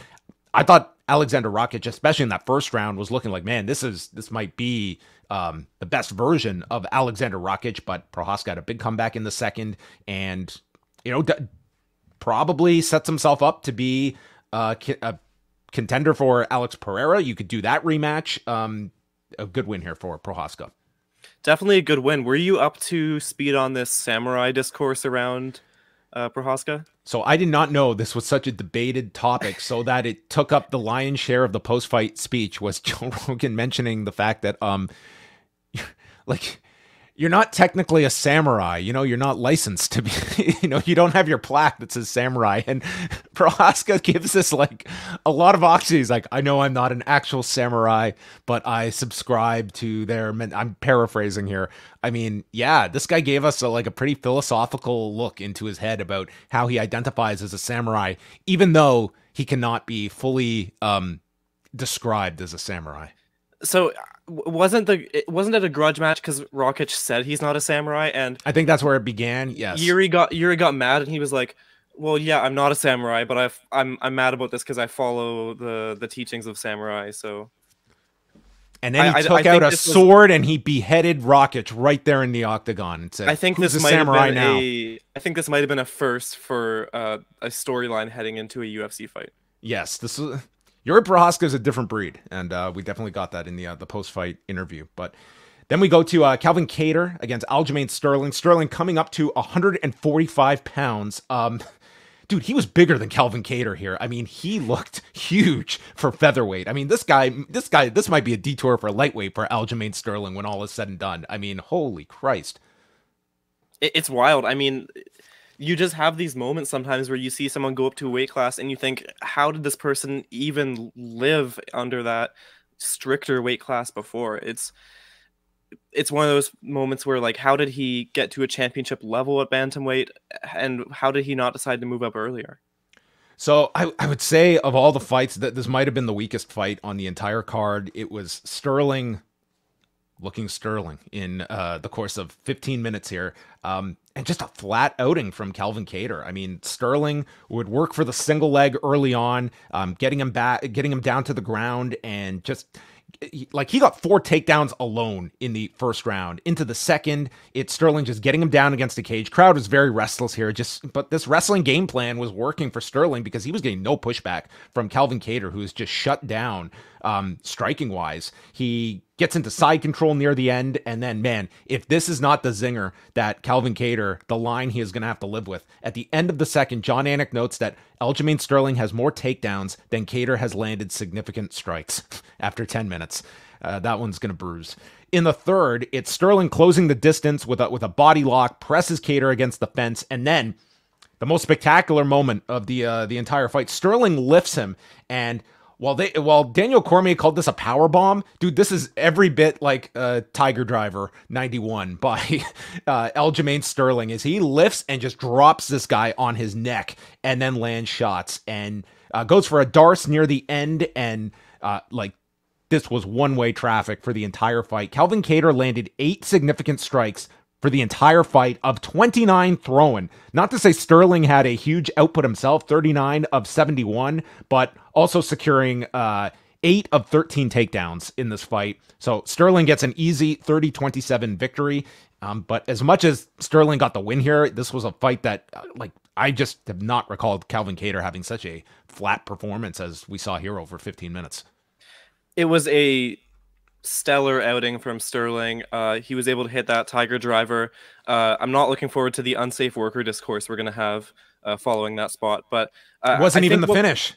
I thought Aleksandar Rakic, especially in that first round, was looking like, man, this is this might be um, the best version of Aleksandar Rakic, but Prochazka had a big comeback in the second, and you know, d- probably sets himself up to be uh, a contender for Alex Pereira. You could do that rematch. Um, a good win here for Prochazka. Definitely a good win. Were you up to speed on this samurai discourse around uh, Prochazka? So I did not know this was such a debated topic, so that it took up the lion's share of the post-fight speech was Joe Rogan mentioning the fact that um, like you're not technically a samurai. You know, you're not licensed to be, you know, you don't have your plaque that says samurai. And Prochazka gives us like a lot of oxys. Like, I know I'm not an actual samurai, but I subscribe to their, I'm paraphrasing here. I mean, yeah, this guy gave us a, like a pretty philosophical look into his head about how he identifies as a samurai, even though he cannot be fully um, described as a samurai. So wasn't the wasn't it a grudge match because Rakic said he's not a samurai and I think that's where it began. Yes, Jiri got Jiri got mad and he was like, "Well, yeah, I'm not a samurai, but i I'm I'm mad about this because I follow the the teachings of samurai." So, and then he I, took I, I out a sword was, and he beheaded Rakic right there in the octagon and said, "I think this might have been now? a I think this might have been a first for uh, a storyline heading into a UFC fight." Yes, this is Jiri Prochazka is a different breed, and uh, we definitely got that in the uh, the post fight interview. But then we go to uh, Calvin Kattar against Aljamain Sterling. Sterling coming up to 145 pounds. Um, dude, he was bigger than Calvin Kattar here. I mean, he looked huge for featherweight. I mean, this guy, this guy, this might be a detour for lightweight for Aljamain Sterling when all is said and done. I mean, holy Christ. It's wild. I mean, you just have these moments sometimes where you see someone go up to a weight class and you think, how did this person even live under that stricter weight class before? It's it's one of those moments where like how did he get to a championship level at bantamweight and how did he not decide to move up earlier? So I, I would say of all the fights that this might have been the weakest fight on the entire card. It was Sterling looking sterling in uh, the course of 15 minutes here. Um, and just a flat outing from Calvin Kattar. I mean, Sterling would work for the single leg early on, um, getting him back, getting him down to the ground, and just like he got four takedowns alone in the first round. Into the second, it's Sterling just getting him down against the cage. Crowd was very restless here. Just but this wrestling game plan was working for Sterling because he was getting no pushback from Calvin Kattar, who was just shut down um, striking wise. He gets into side control near the end, and then man, if this is not the zinger that Calvin Kattar, the line he is going to have to live with at the end of the second, Jon Anik notes that Aljamain Sterling has more takedowns than Kattar has landed significant strikes after 10 minutes. Uh, that one's going to bruise. In the third, it's Sterling closing the distance with a with a body lock, presses Kattar against the fence, and then the most spectacular moment of the uh, the entire fight. Sterling lifts him and while they while Daniel Cormier called this a power bomb, dude, this is every bit like uh, Tiger Driver '91 by uh, Sterling. Is he lifts and just drops this guy on his neck and then lands shots and uh, goes for a Darce near the end and uh, like this was one way traffic for the entire fight. Calvin Kattar landed eight significant strikes for the entire fight of 29 throwing. Not to say Sterling had a huge output himself, 39 of 71, but also securing uh, 8 of 13 takedowns in this fight. So Sterling gets an easy 30 27 victory. Um, but as much as Sterling got the win here, this was a fight that, uh, like, I just have not recalled Calvin Kattar having such a flat performance as we saw here over 15 minutes. It was a stellar outing from Sterling. Uh, he was able to hit that Tiger driver. Uh, I'm not looking forward to the unsafe worker discourse we're going to have uh, following that spot, but uh, wasn't I even the what, finish.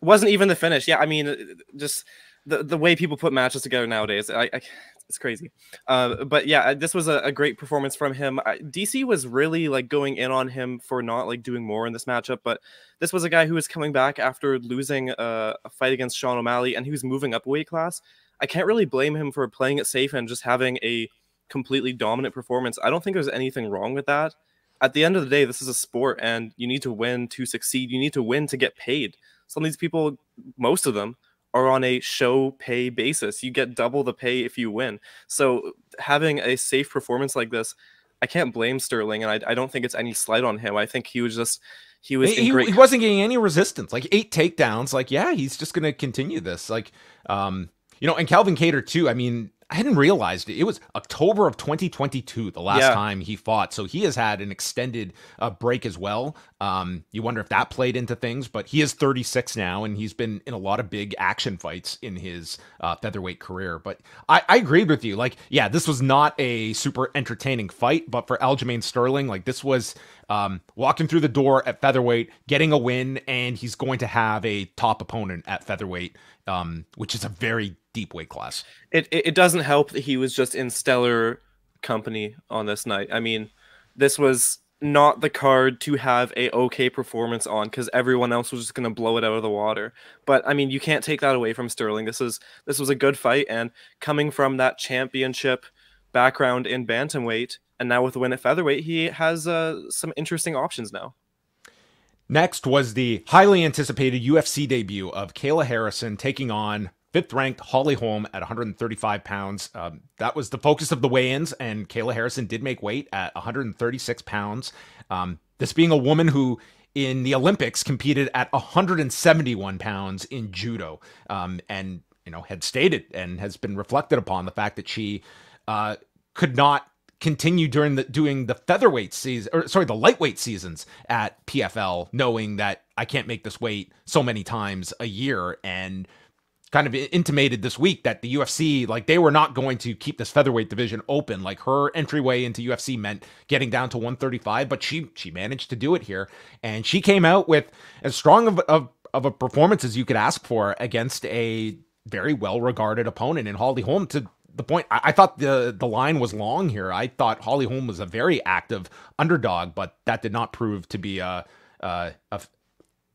Wasn't even the finish. Yeah, I mean, uh, just the the way people put matches together nowadays. I, I it's crazy. Uh, but yeah, this was a, a, great performance from him. DC was really like going in on him for not like doing more in this matchup, but this was a guy who was coming back after losing a, a fight against Sean O'Malley, and he was moving up weight class. I can't really blame him for playing it safe and just having a completely dominant performance. I don't think there's anything wrong with that. At the end of the day, this is a sport and you need to win to succeed. You need to win to get paid. Some of these people, most of them, are on a show pay basis. You get double the pay if you win. So having a safe performance like this, I can't blame Sterling, and I, I don't think it's any slight on him. I think he was just he was he, great... he wasn't getting any resistance. Like eight takedowns. Like yeah, he's just gonna continue this. Like um you know, and Calvin Kattar too. I mean, I hadn't realized it. It was October of 2022, the last yeah. time he fought. So he has had an extended uh, break as well. Um, you wonder if that played into things, but he is 36 now, and he's been in a lot of big action fights in his uh, featherweight career. But I, I agreed with you. Like, yeah, this was not a super entertaining fight, but for Aljamain Sterling, like this was um, walking through the door at featherweight, getting a win, and he's going to have a top opponent at featherweight, um, which is a very deep weight class. It, it, it doesn't help that he was just in stellar company on this night. I mean, this was not the card to have a okay performance on because everyone else was just going to blow it out of the water. But I mean, you can't take that away from Sterling. This is this was a good fight, and coming from that championship background in bantamweight, and now with a win at featherweight, he has uh, some interesting options now. Next was the highly anticipated UFC debut of Kayla Harrison taking on fifth ranked Holly Holm at 135 pounds. Um, that was the focus of the weigh ins, and Kayla Harrison did make weight at 136 pounds. Um, this being a woman who in the Olympics competed at 171 pounds in judo, um, and you know had stated and has been reflected upon the fact that she uh, could not continue during the doing the featherweight season or sorry the lightweight seasons at PFL knowing that I can't make this weight so many times a year and kind of intimated this week that the UFC, like they were not going to keep this featherweight division open. Like her entryway into UFC meant getting down to 135, but she she managed to do it here, and she came out with as strong of, of, of a performance as you could ask for against a very well regarded opponent in Holly Holm. To the point, I, I thought the the line was long here. I thought Holly Holm was a very active underdog, but that did not prove to be a, a, a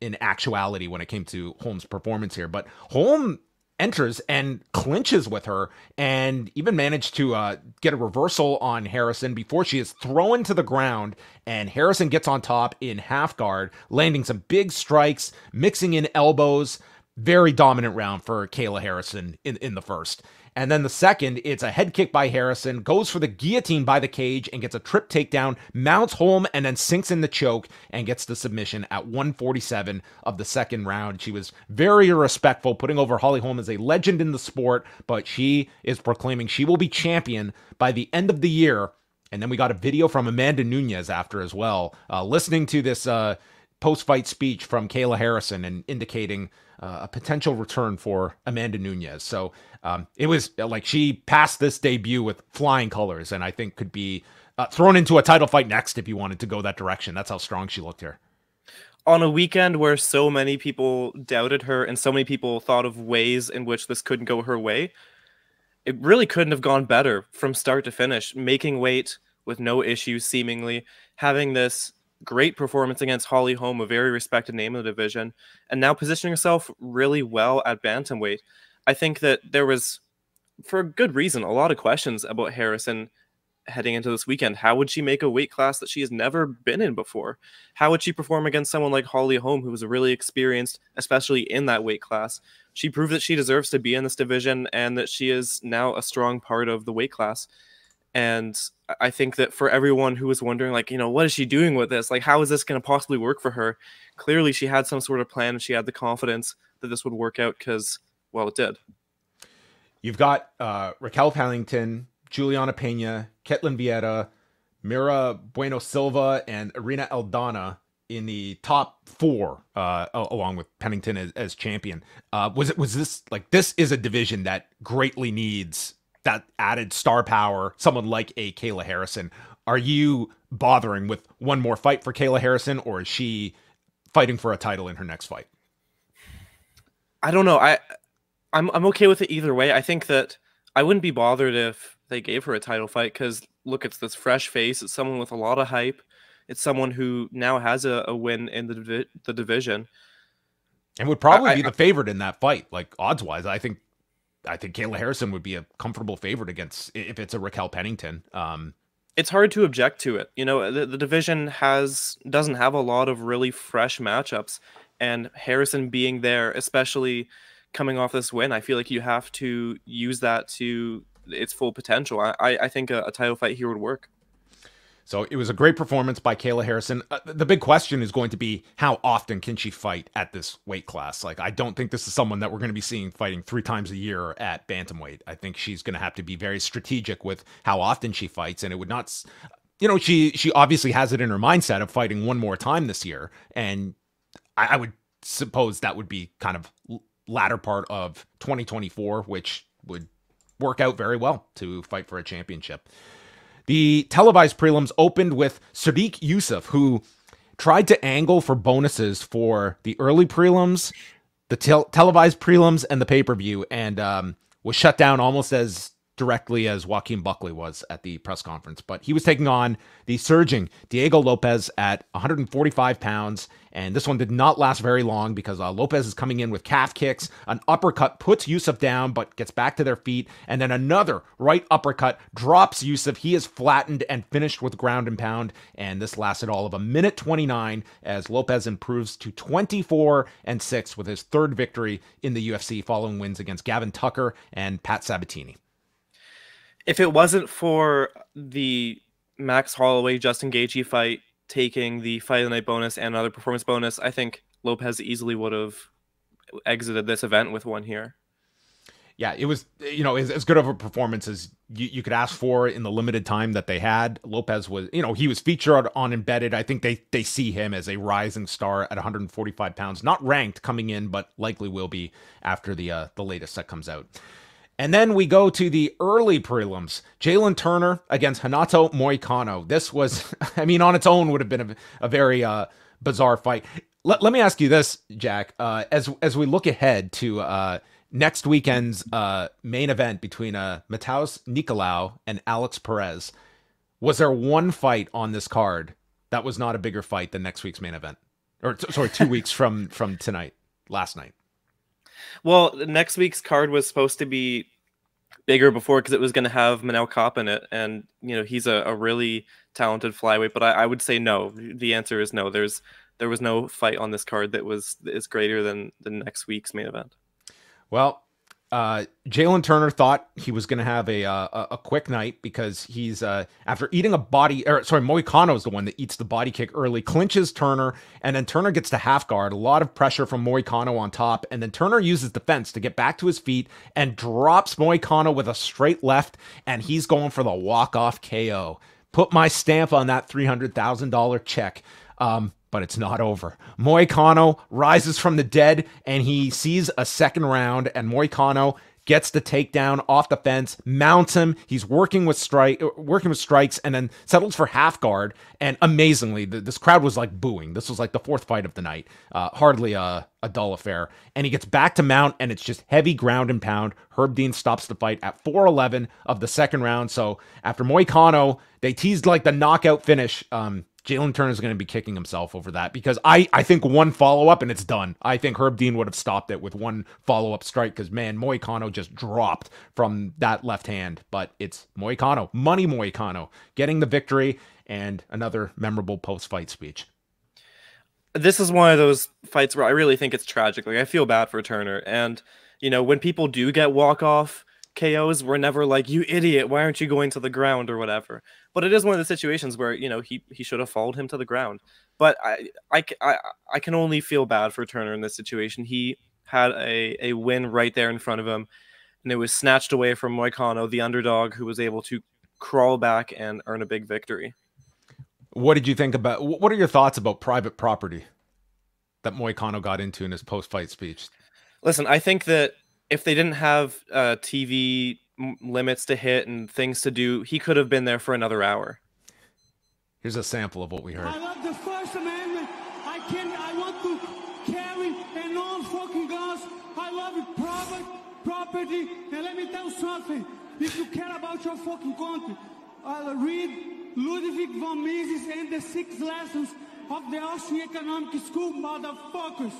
in actuality when it came to Holm's performance here. But Holm enters and clinches with her and even managed to uh, get a reversal on Harrison before she is thrown to the ground. And Harrison gets on top in half guard, landing some big strikes, mixing in elbows. Very dominant round for Kayla Harrison in, in the first. And then the second, it's a head kick by Harrison, goes for the guillotine by the cage and gets a trip takedown, mounts Holm and then sinks in the choke and gets the submission at 147 of the second round. She was very respectful, putting over Holly Holm as a legend in the sport, but she is proclaiming she will be champion by the end of the year. And then we got a video from Amanda Nunes after as well, uh, listening to this uh, post fight speech from Kayla Harrison and indicating uh, a potential return for Amanda Nunes. So um, it was uh, like she passed this debut with flying colors, and I think could be uh, thrown into a title fight next if you wanted to go that direction. That's how strong she looked here. On a weekend where so many people doubted her and so many people thought of ways in which this couldn't go her way, it really couldn't have gone better from start to finish. Making weight with no issues, seemingly having this great performance against Holly Holm, a very respected name in the division, and now positioning herself really well at bantamweight. I think that there was, for a good reason, a lot of questions about Harrison heading into this weekend. How would she make a weight class that she has never been in before? How would she perform against someone like Holly Holm, who was really experienced, especially in that weight class? She proved that she deserves to be in this division and that she is now a strong part of the weight class. And I think that for everyone who was wondering, like, you know, what is she doing with this? Like, how is this going to possibly work for her? Clearly, she had some sort of plan and she had the confidence that this would work out because, well, it did. You've got uh, Raquel Pennington, Julianna Peña, Ketlen Vieira, Mayra Bueno Silva, and Irene Aldana in the top four, uh, along with Pennington as, as champion. Uh, was it was this like this is a division that greatly needs that added star power, someone like a Kayla Harrison. Are you bothering with one more fight for Kayla Harrison, or is she fighting for a title in her next fight? I don't know. I I'm I'm okay with it either way. I think that I wouldn't be bothered if they gave her a title fight because look, it's this fresh face. It's someone with a lot of hype. It's someone who now has a, a win in the divi- the division, and would probably I, be the favorite in that fight. Like odds wise, I think I think Kayla Harrison would be a comfortable favorite against if it's a Raquel Pennington. Um, it's hard to object to it. You know, the, the division has doesn't have a lot of really fresh matchups, and Harrison being there, especially coming off this win, I feel like you have to use that to its full potential. I, I think a, a title fight here would work. So it was a great performance by Kayla Harrison. Uh, the big question is going to be how often can she fight at this weight class? Like, I don't think this is someone that we're going to be seeing fighting three times a year at bantamweight. I think she's going to have to be very strategic with how often she fights, and it would not. You know, she she obviously has it in her mindset of fighting one more time this year, and I, I would suppose that would be kind of latter part of 2024, which would work out very well to fight for a championship. The televised prelims opened with Sodiq Yusuff, who tried to angle for bonuses for the early prelims, the tel- televised prelims, and the pay per view, and um, was shut down almost as directly as Joaquin Buckley was at the press conference, but he was taking on the surging Diego Lopes at 145 pounds. And this one did not last very long because uh, Lopes is coming in with calf kicks. An uppercut puts Yusuff down, but gets back to their feet. And then another right uppercut drops Yusuff. He is flattened and finished with ground and pound. And this lasted all of a minute 29 as Lopes improves to 24 and 6 with his third victory in the UFC following wins against Gavin Tucker and Pat Sabatini. If it wasn't for the Max Holloway Justin Gaethje fight taking the fight of the night bonus and another performance bonus, I think Lopes easily would have exited this event with one here. Yeah, it was you know as, as good of a performance as you, you could ask for in the limited time that they had. Lopes was you know he was featured on embedded. I think they they see him as a rising star at 145 pounds, not ranked coming in, but likely will be after the uh, the latest set comes out. And then we go to the early prelims. Jalin Turner against Renato Moicano. This was, I mean, on its own would have been a, a very uh, bizarre fight. Let, let me ask you this, Jack. Uh, as as we look ahead to uh, next weekend's uh, main event between uh, Matheus Nicolau and Alex Perez, was there one fight on this card that was not a bigger fight than next week's main event? Or sorry, two weeks from from tonight, last night. Well, next week's card was supposed to be bigger before because it was going to have Manel Kape in it, and you know he's a, a really talented flyweight. But I, I, would say no. The answer is no. There's there was no fight on this card that was is greater than the next week's main event. Well, uh, Jalin Turner thought he was going to have a, uh, a quick night because he's uh, after eating a body or sorry Moicano is the one that eats the body kick early clinches Turner and then Turner gets to half guard. A lot of pressure from Moicano on top and then Turner uses the fence to get back to his feet and drops Moicano with a straight left and he's going for the walk off KO put my stamp on that $300,000 check. Um, but it's not over. Moicano rises from the dead and he sees a second round, and Moicano gets the takedown off the fence, mounts him. He's working with strike, working with strikes, and then settles for half guard. And amazingly, the, this crowd was like booing. This was like the fourth fight of the night. Uh, hardly a, a dull affair. And he gets back to mount, and it's just heavy ground and pound. Herb Dean stops the fight at 4:11 of the second round. So after Moicano, they teased like the knockout finish. Um, Jalin Turner is going to be kicking himself over that because I, I think one follow up and it's done. I think Herb Dean would have stopped it with one follow up strike because, man, Moicano just dropped from that left hand. But it's Moicano, money Moicano, getting the victory and another memorable post fight speech. This is one of those fights where I really think it's tragic. Like, I feel bad for Turner. And, you know, when people do get walk off, KOs were never like, you idiot, why aren't you going to the ground or whatever. But it is one of the situations where, you know, he, he should have followed him to the ground. But I, I, I, I can only feel bad for Turner in this situation. He had a, a win right there in front of him, and it was snatched away from Moicano, the underdog, who was able to crawl back and earn a big victory. What did you think about, what are your thoughts about private property that Moicano got into in his post fight speech? Listen, I think that if they didn't have uh, TV limits to hit and things to do, he could have been there for another hour. Here's a sample of what we heard. I love the First Amendment. I can I want to carry and non fucking guns. I love it, private property. And let me tell you something. If you care about your fucking country, I'll read Ludwig von Mises and the six lessons of the Austrian Economic School, motherfuckers.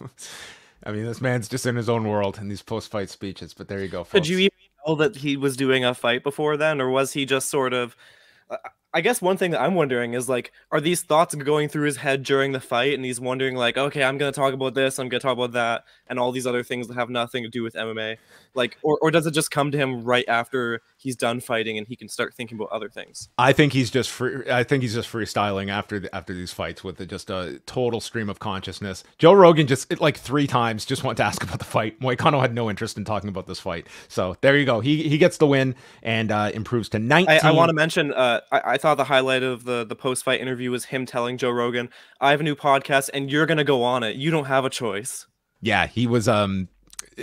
I mean, this man's just in his own world in these post-fight speeches. But there you go. Folks. Did you even know that he was doing a fight before then, or was he just sort of? I guess one thing that I'm wondering is like, are these thoughts going through his head during the fight, and he's wondering like, okay, I'm gonna talk about this, I'm gonna talk about that, and all these other things that have nothing to do with MMA, like, or or does it just come to him right after he's done fighting and he can start thinking about other things? I think he's just free. I think he's just freestyling after the, after these fights with the, just a total stream of consciousness. Joe Rogan just like three times just wanted to ask about the fight. Moicano had no interest in talking about this fight, so there you go. He he gets the win and uh, improves to 19. I, I want to mention. Uh, I, I thought the highlight of the the post fight interview was him telling Joe Rogan, "I have a new podcast, and you're gonna go on it. You don't have a choice." Yeah, he was um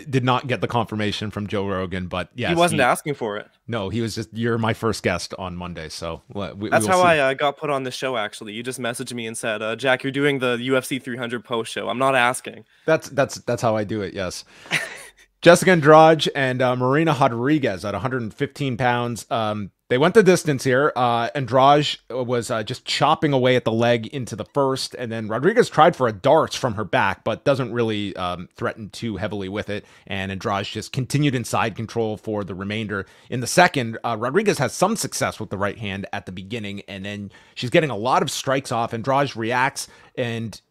did not get the confirmation from Joe Rogan, but yeah, he wasn't he, asking for it. No, he was just you're my first guest on Monday, so we, that's how see. I uh, got put on the show. Actually, you just messaged me and said, uh, "Jack, you're doing the UFC 300 post show." I'm not asking. That's that's that's how I do it. Yes. Jessica Andrade and uh, Marina Rodriguez at 115 pounds. Um, they went the distance here. Uh, Andrade was uh, just chopping away at the leg into the first, and then Rodriguez tried for a dart from her back, but doesn't really um, threaten too heavily with it. And Andrade just continued inside control for the remainder. In the second, uh, Rodriguez has some success with the right hand at the beginning, and then she's getting a lot of strikes off. Andrade reacts and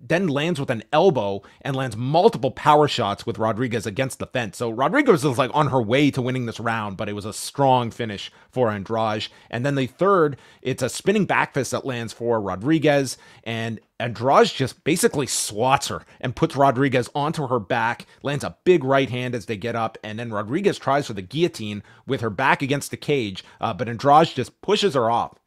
then lands with an elbow and lands multiple power shots with Rodriguez against the fence. So Rodriguez was like on her way to winning this round, but it was a strong finish for Andrade. And then the third, it's a spinning back fist that lands for Rodriguez. And Andrade just basically swats her and puts Rodriguez onto her back, lands a big right hand as they get up, and then Rodriguez tries for the guillotine with her back against the cage, uh, but Andrade just pushes her off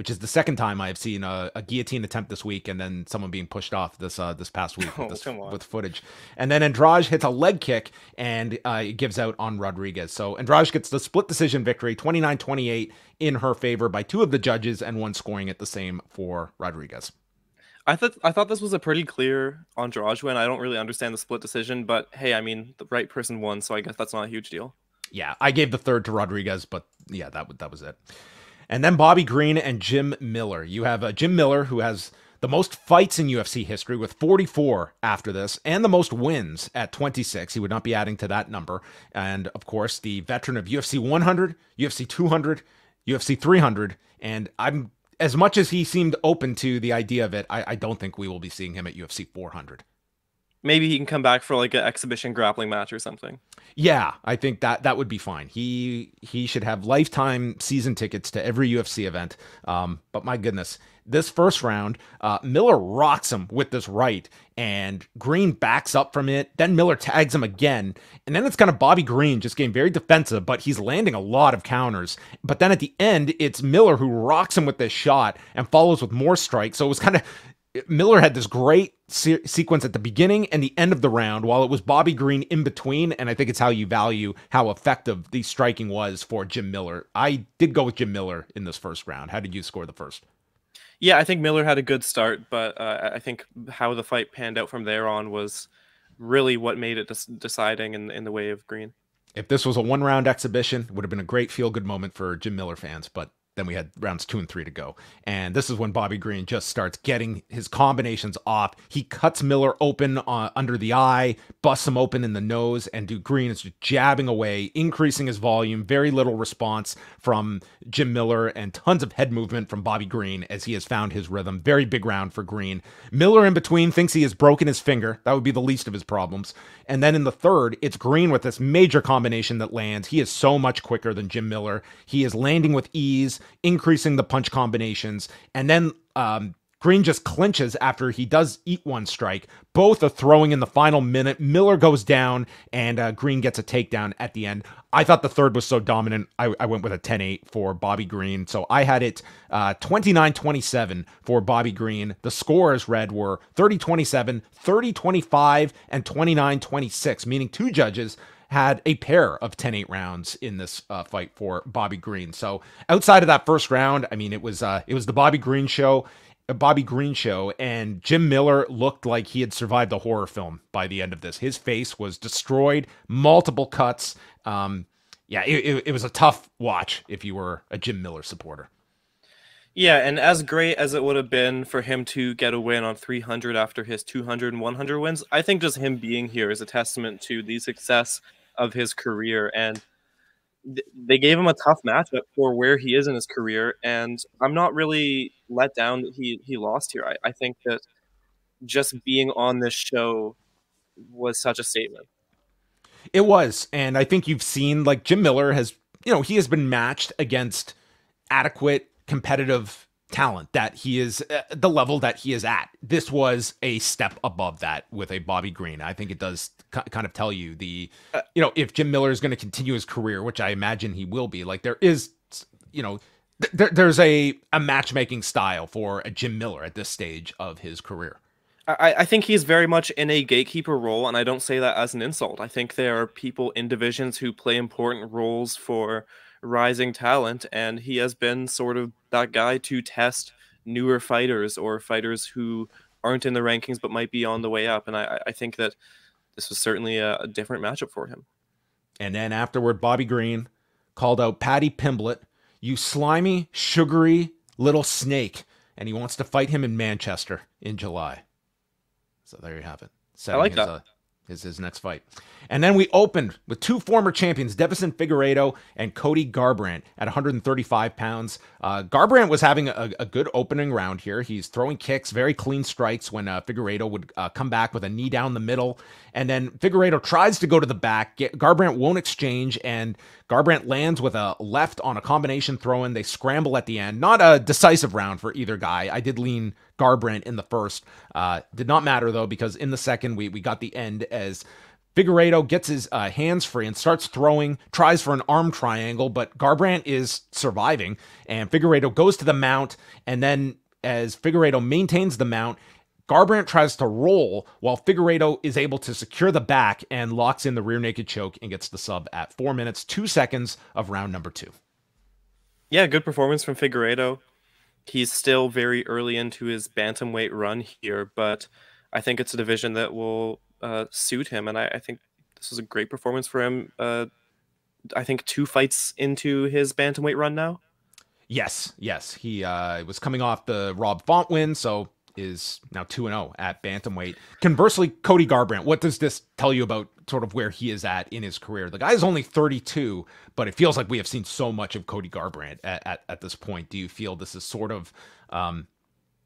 which is the second time I have seen a, a, guillotine attempt this week, and then someone being pushed off this uh, this past week with, this, oh, with, footage. And then Andrade hits a leg kick and uh, gives out on Rodriguez. So Andrade gets the split decision victory, 29-28 in her favor by two of the judges, and one scoring it the same for Rodriguez. I thought I thought this was a pretty clear Andrade win. I don't really understand the split decision, but hey, I mean the right person won, so I guess that's not a huge deal. Yeah, I gave the third to Rodriguez, but yeah, that that was it. And then Bobby Green and Jim Miller. You have uh, Jim Miller, who has the most fights in UFC history with 44 after this, and the most wins at 26. He would not be adding to that number. And of course, the veteran of UFC 100, UFC 200, UFC 300. And I'm as much as he seemed open to the idea of it, I, I don't think we will be seeing him at UFC 400 maybe he can come back for like an exhibition grappling match or something. Yeah, I think that that would be fine. He he should have lifetime season tickets to every UFC event. Um, but my goodness, this first round, uh, Miller rocks him with this right, and Green backs up from it. Then Miller tags him again, and then it's kind of Bobby Green just getting very defensive, but he's landing a lot of counters. But then at the end, it's Miller who rocks him with this shot and follows with more strikes. So it was kind of Miller had this great se- sequence at the beginning and the end of the round, while it was Bobby Green in between. And I think it's how you value how effective the striking was for Jim Miller. I did go with Jim Miller in this first round. How did you score the first? Yeah, I think Miller had a good start, but uh, I think how the fight panned out from there on was really what made it des- deciding in, in the way of Green. If this was a one round exhibition, it would have been a great feel good moment for Jim Miller fans, but then we had rounds two and three to go. And this is when Bobby Green just starts getting his combinations off. He cuts Miller open uh, under the eye, busts him open in the nose, and Duke Green is just jabbing away, increasing his volume. Very little response from Jim Miller and tons of head movement from Bobby Green as he has found his rhythm. Very big round for Green. Miller in between thinks he has broken his finger. That would be the least of his problems. And then in the third, it's Green with this major combination that lands. He is so much quicker than Jim Miller. He is landing with ease increasing the punch combinations, and then um, Green just clinches after he does eat one strike. Both are throwing in the final minute. Miller goes down, and uh, Green gets a takedown at the end. I thought the third was so dominant. I, I went with a 10 8 for Bobby Green. So I had it 29 uh, 27 for Bobby Green. The scores read were 30 27, 30 25, and 29 26, meaning two judges had a pair of 10-8 rounds in this uh, fight for Bobby Green. So outside of that first round, I mean, it was uh, it was the Bobby Green show. Bobby Green show, and Jim Miller looked like he had survived a horror film by the end of this. His face was destroyed, multiple cuts. Um, yeah, it, it, it was a tough watch if you were a Jim Miller supporter. Yeah, and as great as it would have been for him to get a win on 300 after his 200 and 100 wins, I think just him being here is a testament to the success of his career, and they gave him a tough matchup for where he is in his career. And I'm not really let down that he he lost here. I, I think that just being on this show was such a statement. It was, and I think you've seen like Jim Miller has, you know, he has been matched against adequate competitive talent that he is uh, the level that he is at. This was a step above that with a Bobby Green. I think it does kind of tell you the, uh, you know, if Jim Miller is going to continue his career, which I imagine he will be, like there is, you know, th- there's a, a matchmaking style for a Jim Miller at this stage of his career. I, I think he's very much in a gatekeeper role, and I don't say that as an insult. I think there are people in divisions who play important roles for rising talent, and he has been sort of that guy to test newer fighters or fighters who aren't in the rankings but might be on the way up. And I, I think that this was certainly a, a different matchup for him. And then afterward, Bobby Green called out Paddy Pimblett, you slimy, sugary little snake, and he wants to fight him in Manchester in July. So there you have it. I like that. Uh, his, his next fight. And then we opened with two former champions, Deiveson Figueiredo and Cody Garbrandt at 135 pounds. Uh, Garbrandt was having a, a, good opening round here. He's throwing kicks, very clean strikes when uh, Figueiredo would uh, come back with a knee down the middle. And then Figueiredo tries to go to the back. Get, Garbrandt won't exchange, and Garbrandt lands with a left on a combination throw in. They scramble at the end. Not a decisive round for either guy. I did lean Garbrandt in the first. Uh, did not matter though, because in the second, we, we got the end as Figueiredo gets his uh, hands free and starts throwing, tries for an arm triangle, but Garbrandt is surviving, and Figueiredo goes to the mount, and then as Figueiredo maintains the mount, Garbrandt tries to roll while Figueiredo is able to secure the back and locks in the rear naked choke and gets the sub at four minutes, two seconds of round number two. Yeah, good performance from Figueiredo. He's still very early into his bantamweight run here, but I think it's a division that will uh, suit him, and I, I, think this was a great performance for him. Uh, I think two fights into his bantamweight run now. Yes, yes, he uh, was coming off the Rob Font win, so is now 2 0 at bantamweight. Conversely, Cody Garbrandt, what does this tell you about sort of where he is at in his career? The guy is only 32, but it feels like we have seen so much of Cody Garbrandt at, at, at this point. Do you feel this is sort of, um,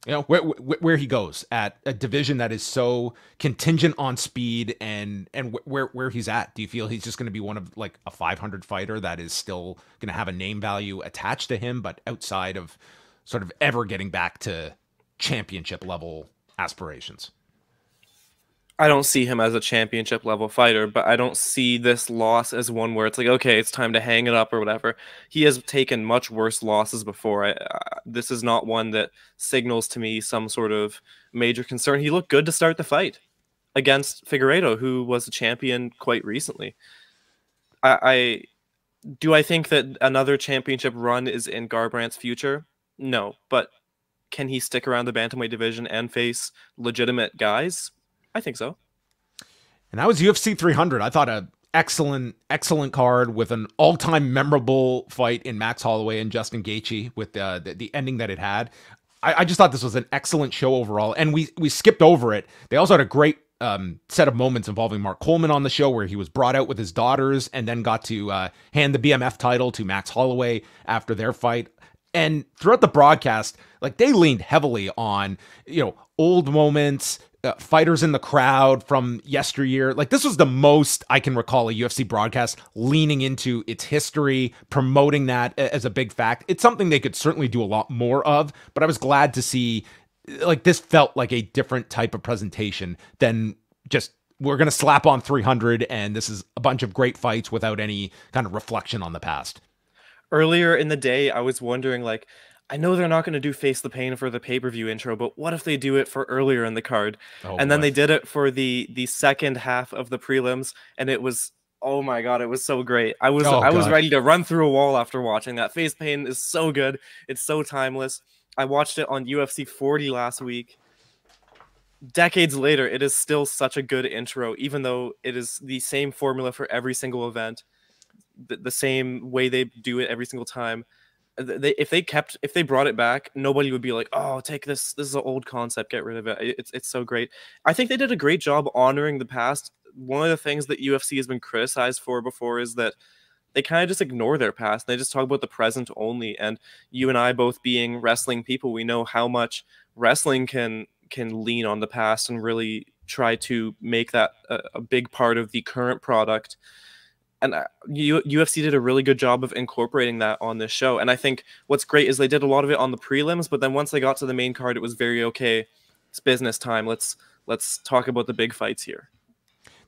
you know, where, where, where he goes at a division that is so contingent on speed and and where where he's at? Do you feel he's just going to be one of like a 500 fighter that is still going to have a name value attached to him, but outside of sort of ever getting back to championship level aspirations. I don't see him as a championship level fighter, but I don't see this loss as one where it's like, okay, it's time to hang it up or whatever. He has taken much worse losses before. I, uh, this is not one that signals to me some sort of major concern. He looked good to start the fight against Figueiredo, who was a champion quite recently. I, I do I think that another championship run is in Garbrandt's future? No, but can he stick around the bantamweight division and face legitimate guys? I think so. And that was UFC 300. I thought a excellent, excellent card with an all-time memorable fight in Max Holloway and Justin Gaethje with uh, the the ending that it had. I, I, just thought this was an excellent show overall, and we we skipped over it. They also had a great um, set of moments involving Mark Coleman on the show where he was brought out with his daughters and then got to uh, hand the BMF title to Max Holloway after their fight. And throughout the broadcast, like they leaned heavily on, you know, old moments, uh, fighters in the crowd from yesteryear. Like this was the most I can recall a UFC broadcast leaning into its history, promoting that as a big fact. It's something they could certainly do a lot more of, but I was glad to see like this felt like a different type of presentation than just we're going to slap on 300 and this is a bunch of great fights without any kind of reflection on the past earlier in the day, I was wondering, like, I know they're not going to do Face the Pain for the pay per view intro, but what if they do it for earlier in the card? Oh, and then they did it for the the second half of the prelims, and it was oh my god, it was so great. I was oh, I was ready to run through a wall after watching that. Face Pain is so good. It's so timeless. I watched it on UFC 40 last week. Decades later, it is still such a good intro, even though it is the same formula for every single event the, the same way they do it every single time. They, if they kept if they brought it back, nobody would be like, "Oh, take this. This is an old concept. Get rid of it." It's it's so great. I think they did a great job honoring the past. One of the things that UFC has been criticized for before is that they kind of just ignore their past. They just talk about the present only. And you and I both being wrestling people, we know how much wrestling can can lean on the past and really try to make that a, a big part of the current product and uh, UFC did a really good job of incorporating that on this show. And I think what's great is they did a lot of it on the prelims, but then once they got to the main card, it was very okay. It's business time. Let's let's talk about the big fights here.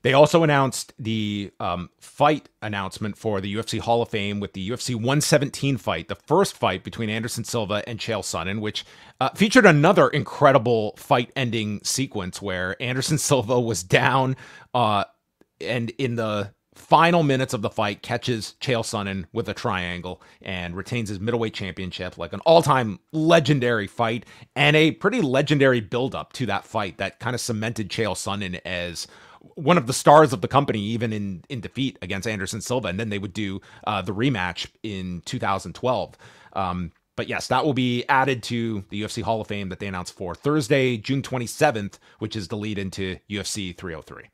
They also announced the um, fight announcement for the UFC Hall of Fame with the UFC 117 fight, the first fight between Anderson Silva and Chael Sonnen, which uh, featured another incredible fight ending sequence where Anderson Silva was down uh, and in the final minutes of the fight catches Chael Sonnen with a triangle and retains his middleweight championship, like an all-time legendary fight and a pretty legendary build-up to that fight that kind of cemented Chael Sonnen as one of the stars of the company, even in in defeat against Anderson Silva, and then they would do uh, the rematch in 2012. Um, but yes, that will be added to the UFC Hall of Fame that they announced for Thursday, June 27th, which is the lead into UFC 303.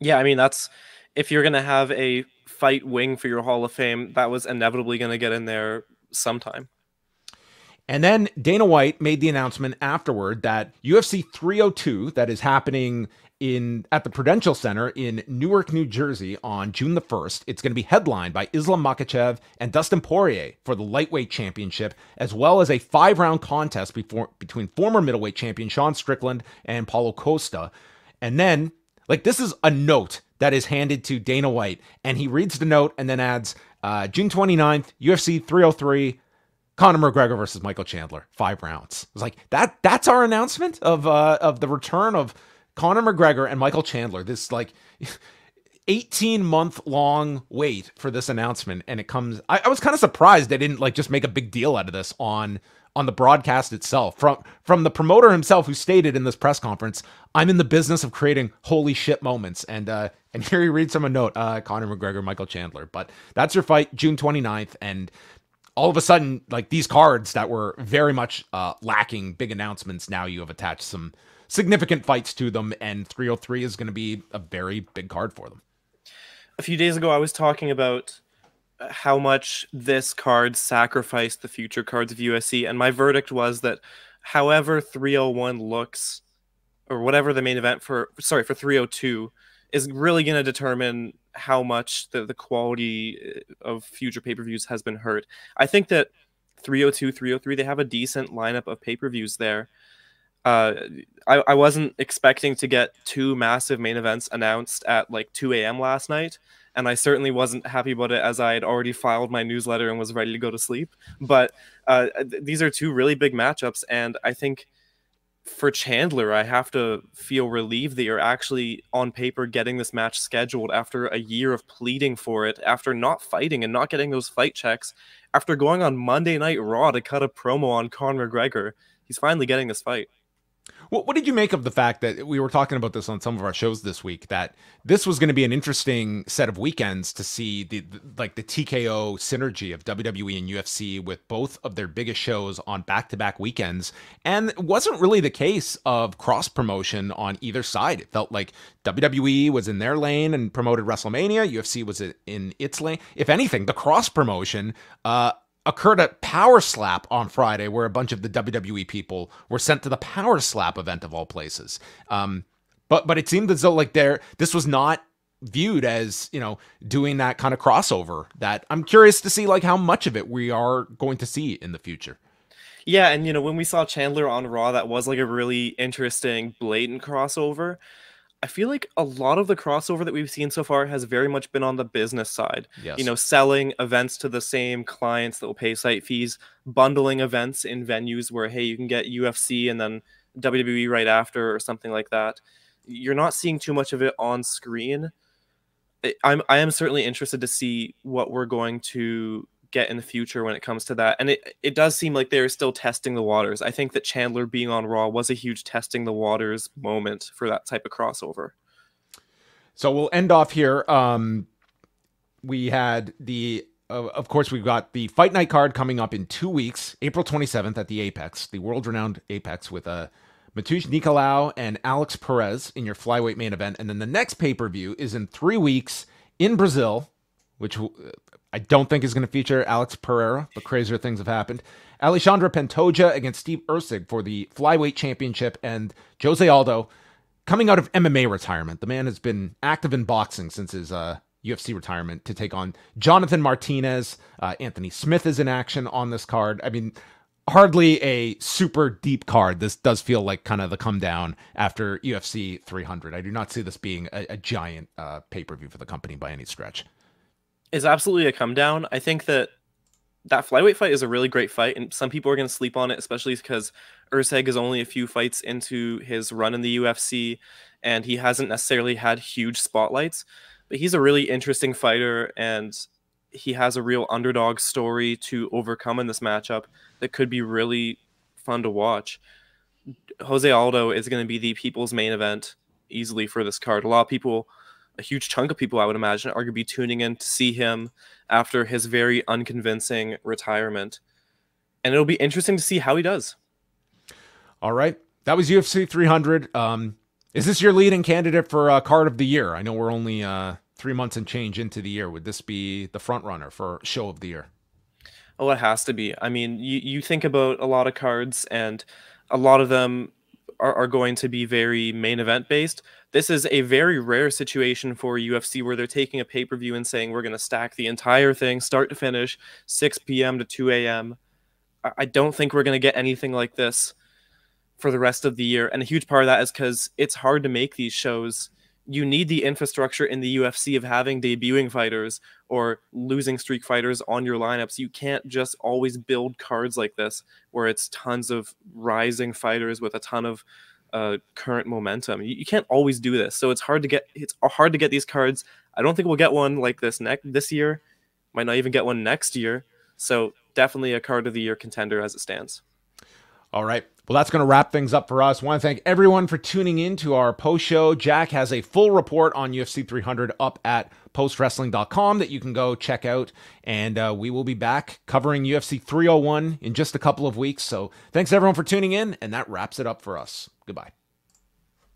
Yeah, I mean that's if you're gonna have a fight wing for your Hall of Fame, that was inevitably gonna get in there sometime. And then Dana White made the announcement afterward that UFC 302 that is happening in at the Prudential Center in Newark, New Jersey on June the 1st. It's going to be headlined by Islam Makhachev and Dustin Poirier for the lightweight championship, as well as a five-round contest before, between former middleweight champion Sean Strickland and Paulo Costa. And then, like, this is a note that is handed to Dana White, and he reads the note and then adds uh, June 29th, UFC 303. Conor McGregor versus Michael Chandler, five rounds. It's like that. That's our announcement of uh, of the return of Conor McGregor and Michael Chandler. This like 18 month long wait for this announcement, and it comes. I, I was kind of surprised they didn't like just make a big deal out of this on on the broadcast itself. From from the promoter himself who stated in this press conference i'm in the business of creating holy shit moments. And uh and here he reads from a note uh conor mcgregor michael chandler. But that's your fight june 29th and all of a sudden like these cards that were very much uh lacking big announcements now you have attached some significant fights to them and 303 is going to be a very big card for them. A few days ago i was talking about how much this card sacrificed the future cards of UFC, and my verdict was that however 301 looks, or whatever the main event for sorry for 302 is really going to determine how much the, the quality uh, of future pay-per-views has been hurt. I think that 302, 303, they have a decent lineup of pay-per-views there. Uh, I, I wasn't expecting to get two massive main events announced at like 2 a.m. last night and I certainly wasn't happy about it as I had already filed my newsletter and was ready to go to sleep. But uh, th- these are two really big matchups, and I think for Chandler, I have to feel relieved that you're actually on paper getting this match scheduled after a year of pleading for it, after not fighting and not getting those fight checks, after going on Monday Night Raw to cut a promo on Conor McGregor. He's finally getting this fight. What, what did you make of the fact that we were talking about this on some of our shows this week that this was going to be an interesting set of weekends to see the, the, like the TKO synergy of WWE and UFC with both of their biggest shows on back-to-back weekends and it wasn't really the case of cross promotion on either side. It felt like WWE was in their lane and promoted WrestleMania, UFC was in its lane. If anything, the cross promotion uh occurred at Power Slap on Friday, where a bunch of the WWE people were sent to the Power Slap event of all places. Um, but but it seemed as though like there this was not viewed as you know doing that kind of crossover. That I'm curious to see like how much of it we are going to see in the future. Yeah, and you know when we saw Chandler on Raw, that was like a really interesting, blatant crossover. I feel like a lot of the crossover that we've seen so far has very much been on the business side. Yes. You know, selling events to the same clients that will pay site fees, bundling events in venues where hey, you can get UFC and then WWE right after or something like that. You're not seeing too much of it on screen. I'm I am certainly interested to see what we're going to get in the future when it comes to that. And it, it does seem like they're still testing the waters. I think that Chandler being on Raw was a huge testing the waters moment for that type of crossover. So we'll end off here. Um, we had the, uh, of course, we've got the Fight Night card coming up in two weeks, April 27th at the Apex, the world renowned Apex with a. Uh, Matheus Nicolau and Alex Perez in your flyweight main event. And then the next pay per view is in three weeks in Brazil, which I don't think is going to feature Alex Pereira, but crazier things have happened. Alexandre Pantoja against Steve Erceg for the flyweight championship, and Jose Aldo coming out of MMA retirement. The man has been active in boxing since his uh, UFC retirement to take on Jonathan Martinez. Uh, Anthony Smith is in action on this card. I mean, hardly a super deep card. This does feel like kind of the come down after UFC 300. I do not see this being a, a giant uh, pay per view for the company by any stretch is absolutely a come down. I think that that flyweight fight is a really great fight, and some people are going to sleep on it, especially because Erceg is only a few fights into his run in the UFC, and he hasn't necessarily had huge spotlights. But he's a really interesting fighter, and he has a real underdog story to overcome in this matchup that could be really fun to watch. Jose Aldo is going to be the people's main event easily for this card. A lot of people, a huge chunk of people, I would imagine, are going to be tuning in to see him after his very unconvincing retirement. And it'll be interesting to see how he does. All right. That was UFC 300. Um, is this your leading candidate for uh, card of the year? I know we're only uh, three months and change into the year. Would this be the front runner for show of the year? Oh, it has to be. I mean, you, you think about a lot of cards, and a lot of them are, are going to be very main event based. This is a very rare situation for UFC where they're taking a pay per view and saying we're going to stack the entire thing, start to finish, 6 p.m. to 2 a.m. I, don't think we're going to get anything like this for the rest of the year. And a huge part of that is because it's hard to make these shows you need the infrastructure in the UFC of having debuting fighters or losing streak fighters on your lineups. You can't just always build cards like this where it's tons of rising fighters with a ton of uh, current momentum. You, you, can't always do this, so it's hard to get. It's hard to get these cards. I don't think we'll get one like this next this year. Might not even get one next year. So definitely a card of the year contender as it stands. All right. Well, that's going to wrap things up for us. I want to thank everyone for tuning in to our post show. Jack has a full report on UFC 300 up at postwrestling.com that you can go check out. And uh, we will be back covering UFC 301 in just a couple of weeks. So thanks everyone for tuning in. And that wraps it up for us. Goodbye.